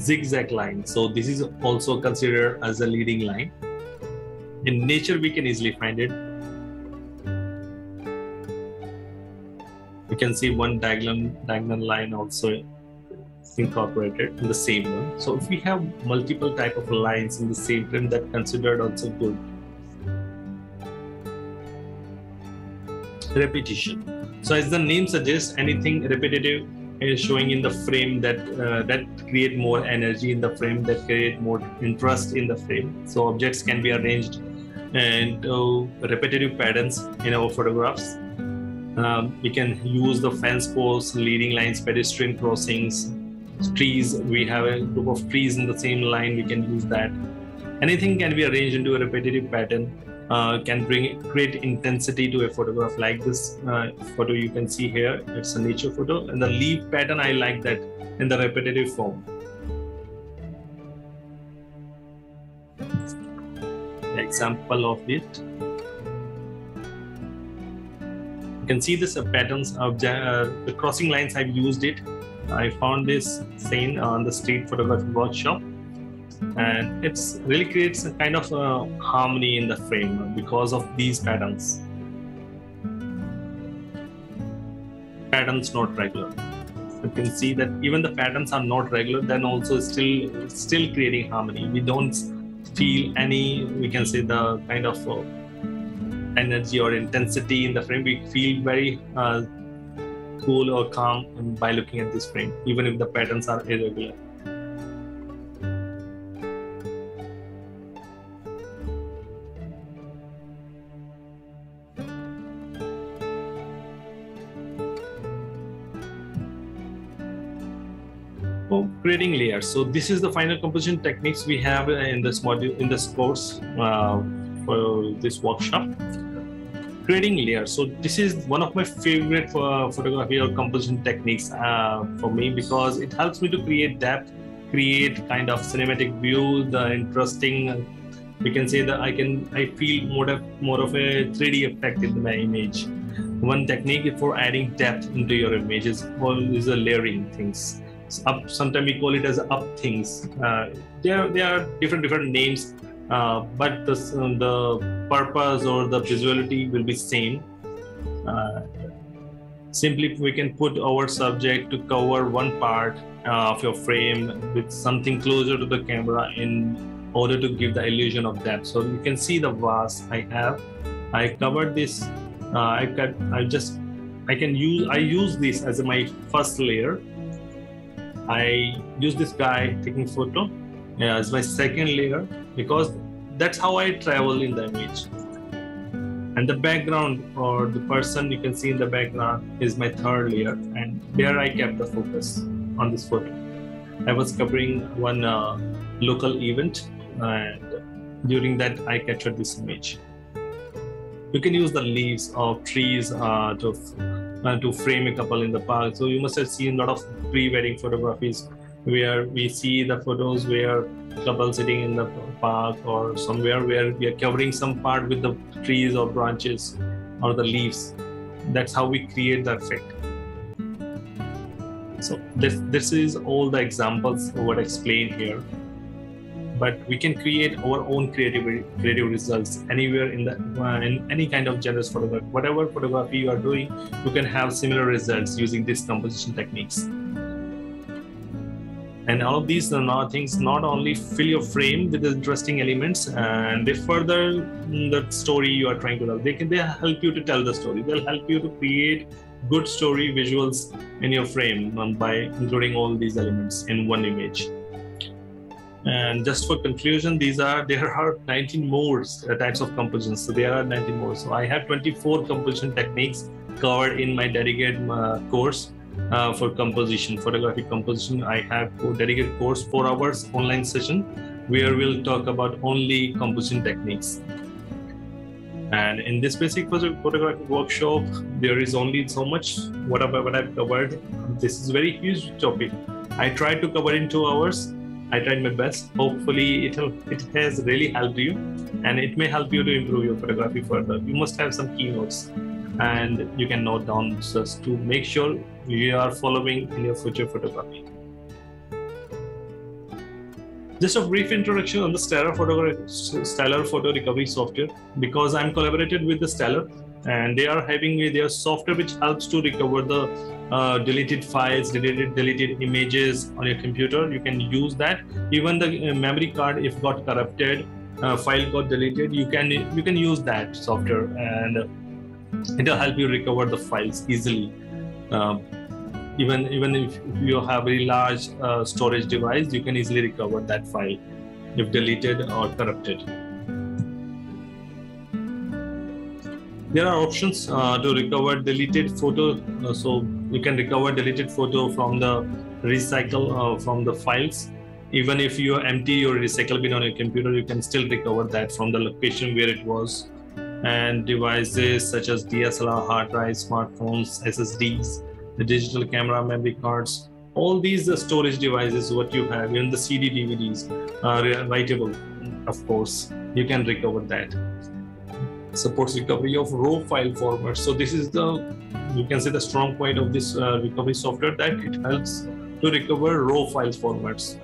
Zigzag line. So this is also considered as a leading line. In nature, we can easily find it. You can see one diagonal, diagonal line also incorporated in the same one. So if we have multiple type of lines in the same frame, that considered also good. Repetition. So as the name suggests, anything repetitive is showing in the frame that uh, that create more energy in the frame that create more interest in the frame. So objects can be arranged and uh, repetitive patterns in our photographs. Um, we can use the fence posts leading lines pedestrian crossings trees. We have a group of trees in the same line. We can use that. Anything can be arranged into a repetitive pattern uh, can bring great intensity to a photograph like this uh, photo you can see here. It's a nature photo. And the leaf pattern i like that in the repetitive form. Example of it. You can see this uh, patterns of uh, the crossing lines i've used it. I found this scene on the street photography workshop and it's really creates a kind of a harmony in the frame because of these patterns. Patterns not regular. You can see that even the patterns are not regular then also still still creating harmony. We don't feel any we can say the kind of uh, energy or intensity in the frame. We feel very uh, cool or calm by looking at this frame even if the patterns are irregular creating layers. So this is the final composition techniques we have in this module in this course uh, for this workshop. Creating layers. So this is one of my favorite uh, photography or composition techniques uh, for me because it helps me to create depth, create kind of cinematic view, the interesting. We can say that I can I feel more of more of a 3D effect in my image. One technique for adding depth into your images is a layering things up sometimes we call it as up things. Uh, there there are different different names uh, but the, the purpose or the visuality will be same. Uh, simply we can put our subject to cover one part uh, of your frame with something closer to the camera in order to give the illusion of depth. So you can see the vase i have. I covered this uh, i cut i just i can use i use this as my first layer I use this guy taking photo as my second layer because that's how I travel in the image. And the background or the person you can see in the background is my third layer, and there I kept the focus on this photo. I was covering one uh, local event, and during that I captured this image. You can use the leaves of trees uh, to uh, to frame a couple in the park. So you must have seen a lot of pre-wedding photographies where we see the photos where couple sitting in the park or somewhere where we are covering some part with the trees or branches or the leaves. That's how we create the effect. So this this is all the examples what I explained here but we can create our own creative creative results anywhere in the uh, in any kind of genres photography whatever photography you are doing you can have similar results using these composition techniques. And all of these things not only fill your frame with interesting elements and they further the story you are trying to tell. They can they help you to tell the story. They'll help you to create good story visuals in your frame um, by including all these elements in one image and just for conclusion these are there are 19 more uh, types of compositions so there are 19 more so i have 24 composition techniques covered in my dedicated uh, course uh, for composition, photographic composition. I have a dedicated course, four hours online session, where we'll talk about only composition techniques. And in this basic photographic workshop, there is only so much what I've, what I've covered. This is very huge topic. I tried to cover in two hours. I tried my best. Hopefully, it it has really helped you, and it may help you to improve your photography further. You must have some keynotes and you can note down just to make sure you are following in your future photography. Just a brief introduction on the Stellar photo, Stellar photo recovery software because I'm collaborated with the Stellar and they are having their software which helps to recover the uh, deleted files, deleted deleted images on your computer. You can use that. Even the uh, memory card, if got corrupted, uh, file got deleted, you can you can use that software and it'll help you recover the files easily. Um, even even if you have a large uh, storage device, you can easily recover that file if deleted or corrupted. There are options uh, to recover deleted photo. Uh, so you can recover deleted photo from the recycle uh, from the files. Even if you empty your recycle bin on your computer, you can still recover that from the location where it was and devices such as DSLR, hard drives, smartphones, SSDs, the digital camera, memory cards. All these storage devices, what you have, even the CD, DVDs are writable, of course. You can recover that. Supports recovery of raw file formats. So this is the, you can say the strong point of this uh, recovery software that it helps to recover raw file formats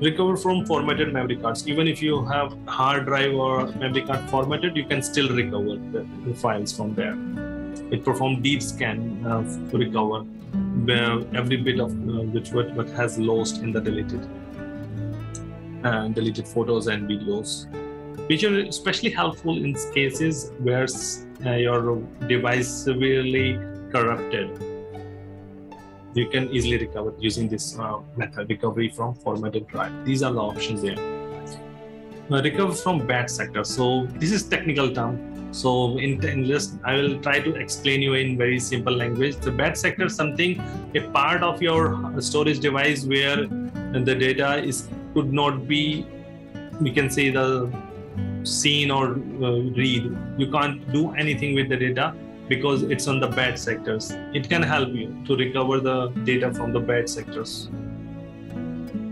recover from formatted memory cards. Even if you have hard drive or memory card formatted, you can still recover the, the files from there. It performs deep scan uh, to recover every bit of uh, which what, what has lost in the deleted uh, deleted photos and videos, which are especially helpful in cases where uh, your device severely corrupted. You can easily recover using this uh, method recovery from formatted drive. These are the options there. Uh, recover from bad sector. So this is technical term. So in, in i will try to explain you in very simple language. The bad sector something a part of your storage device where the data is could not be we can say the seen or uh, read you can't do anything with the data because it's on the bad sectors. It can help you to recover the data from the bad sectors.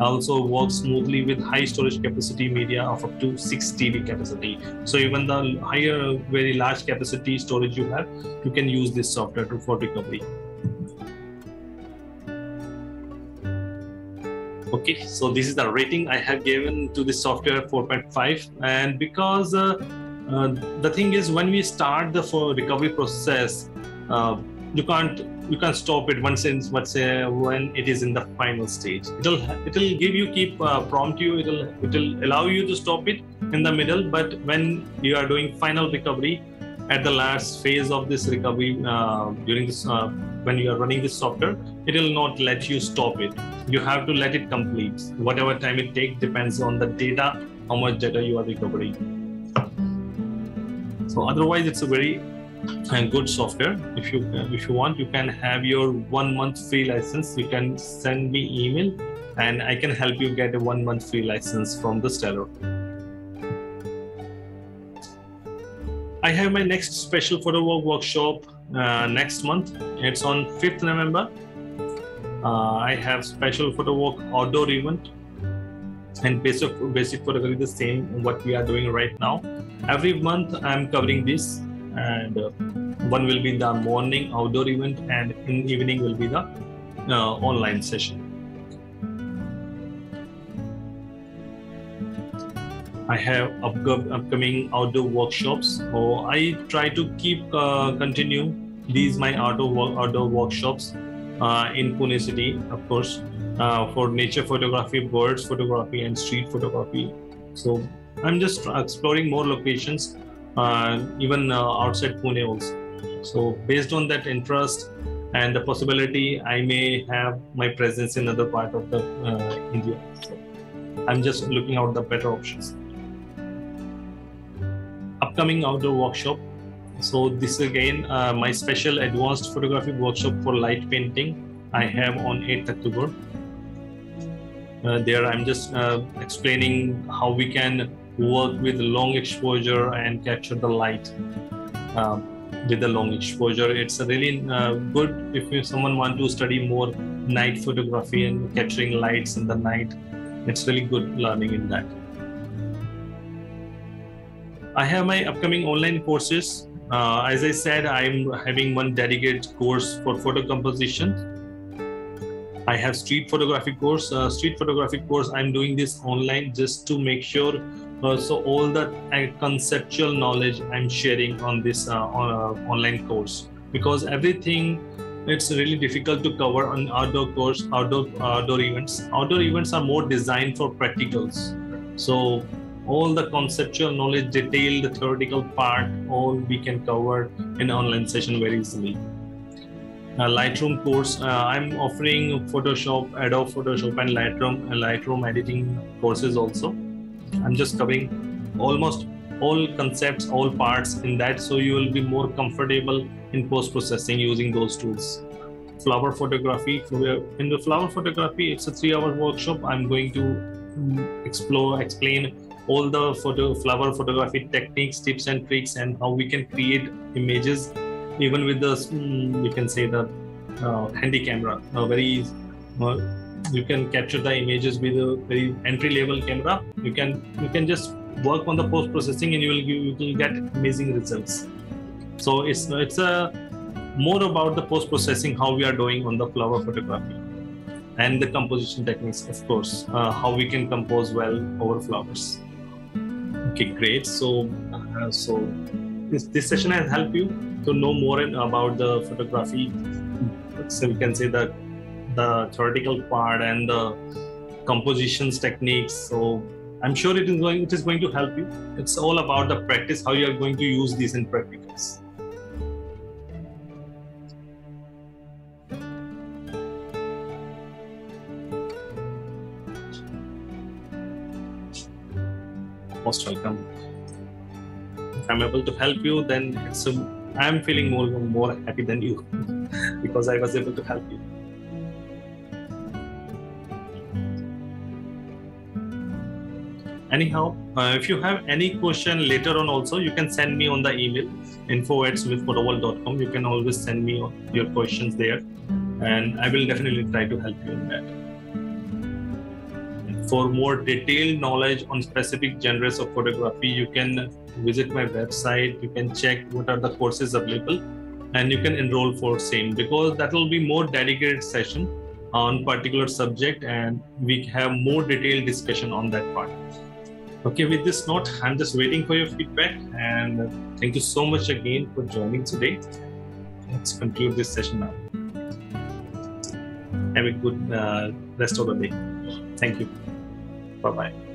Also works smoothly with high storage capacity media of up to 6 TB capacity. So even the higher, very large capacity storage you have, you can use this software for recovery. Okay, so this is the rating I have given to this software 4.5, and because uh, uh, the thing is, when we start the recovery process, uh, you can't you can't stop it once in say when it is in the final stage. It'll it'll give you keep uh, prompt you. It'll it'll allow you to stop it in the middle. But when you are doing final recovery, at the last phase of this recovery uh, during this uh, when you are running this software it will not let you stop it you have to let it complete whatever time it takes depends on the data how much data you are recovering so otherwise, it's a very uh, good software. If you uh, if you want, you can have your one month free license. You can send me email, and I can help you get a one month free license from the Stellar. I have my next special photo work workshop uh, next month. It's on 5th November. Uh, I have special photo work outdoor event and basic basic photography the same what we are doing right now every month i'm covering this and uh, one will be the morning outdoor event and in evening will be the uh, online session I have upcoming outdoor workshops. So I try to keep uh, continue these my outdoor outdoor workshops uh, in Pune city, of course, uh, for nature photography, birds photography, and street photography. So I'm just exploring more locations, uh, even uh, outside Pune also. So based on that interest and the possibility, I may have my presence in other part of the uh, India. So I'm just looking out the better options. Upcoming outdoor workshop. So this again uh, my special advanced photography workshop for light painting. I have on 8th October. Uh, there I'm just uh, explaining how we can work with long exposure and capture the light uh, with the long exposure. It's a really uh, good if someone want to study more night photography and capturing lights in the night. It's really good learning in that. I have my upcoming online courses. Uh, as I said, I'm having one dedicated course for photo composition I have street photography course. Uh, street photography course. I'm doing this online just to make sure. Uh, so all the uh, conceptual knowledge I'm sharing on this uh, on, uh, online course because everything it's really difficult to cover on outdoor course outdoor outdoor events. Outdoor events are more designed for practicals. So all the conceptual knowledge, detailed theoretical part, all we can cover in online session very easily. Lightroom course. Uh, I'm offering Photoshop, Adobe Photoshop, and Lightroom uh, Lightroom editing courses also. I'm just covering almost all concepts, all parts in that, so you will be more comfortable in post processing using those tools. Flower photography. In the flower photography, it's a three-hour workshop. I'm going to mm, explore, explain all the photo flower photography techniques, tips and tricks, and how we can create images even with the mm, you can say the uh, handy camera a very uh, you can capture the images with a very entry level camera. You can you can just work on the post processing and you will you will get amazing results. So it's it's a more about the post processing how we are doing on the flower photography and the composition techniques of course uh, how we can compose well over flowers okay great. So uh, so this, this session has helped you to know more about the photography. So we can say that the theoretical part and the compositions techniques. So i'm sure it is going it is going to help you. It's all about the practice how you are going to use these in practicals most welcome if i'm able to help you then it's a I'm feeling more more happy than you because I was able to help you. Anyhow, uh, if you have any question later on, also you can send me on the email info at sumitphotoworld.com. You can always send me your questions there, and I will definitely try to help you in that. For more detailed knowledge on specific genres of photography, you can visit my website. You can check what are the courses available and you can enroll for same because that will be more dedicated session on particular subject and we have more detailed discussion on that part. Okay with this note i'm just waiting for your feedback and thank you so much again for joining today. Let's conclude this session now. Have a good uh, rest of the day. Thank you bye bye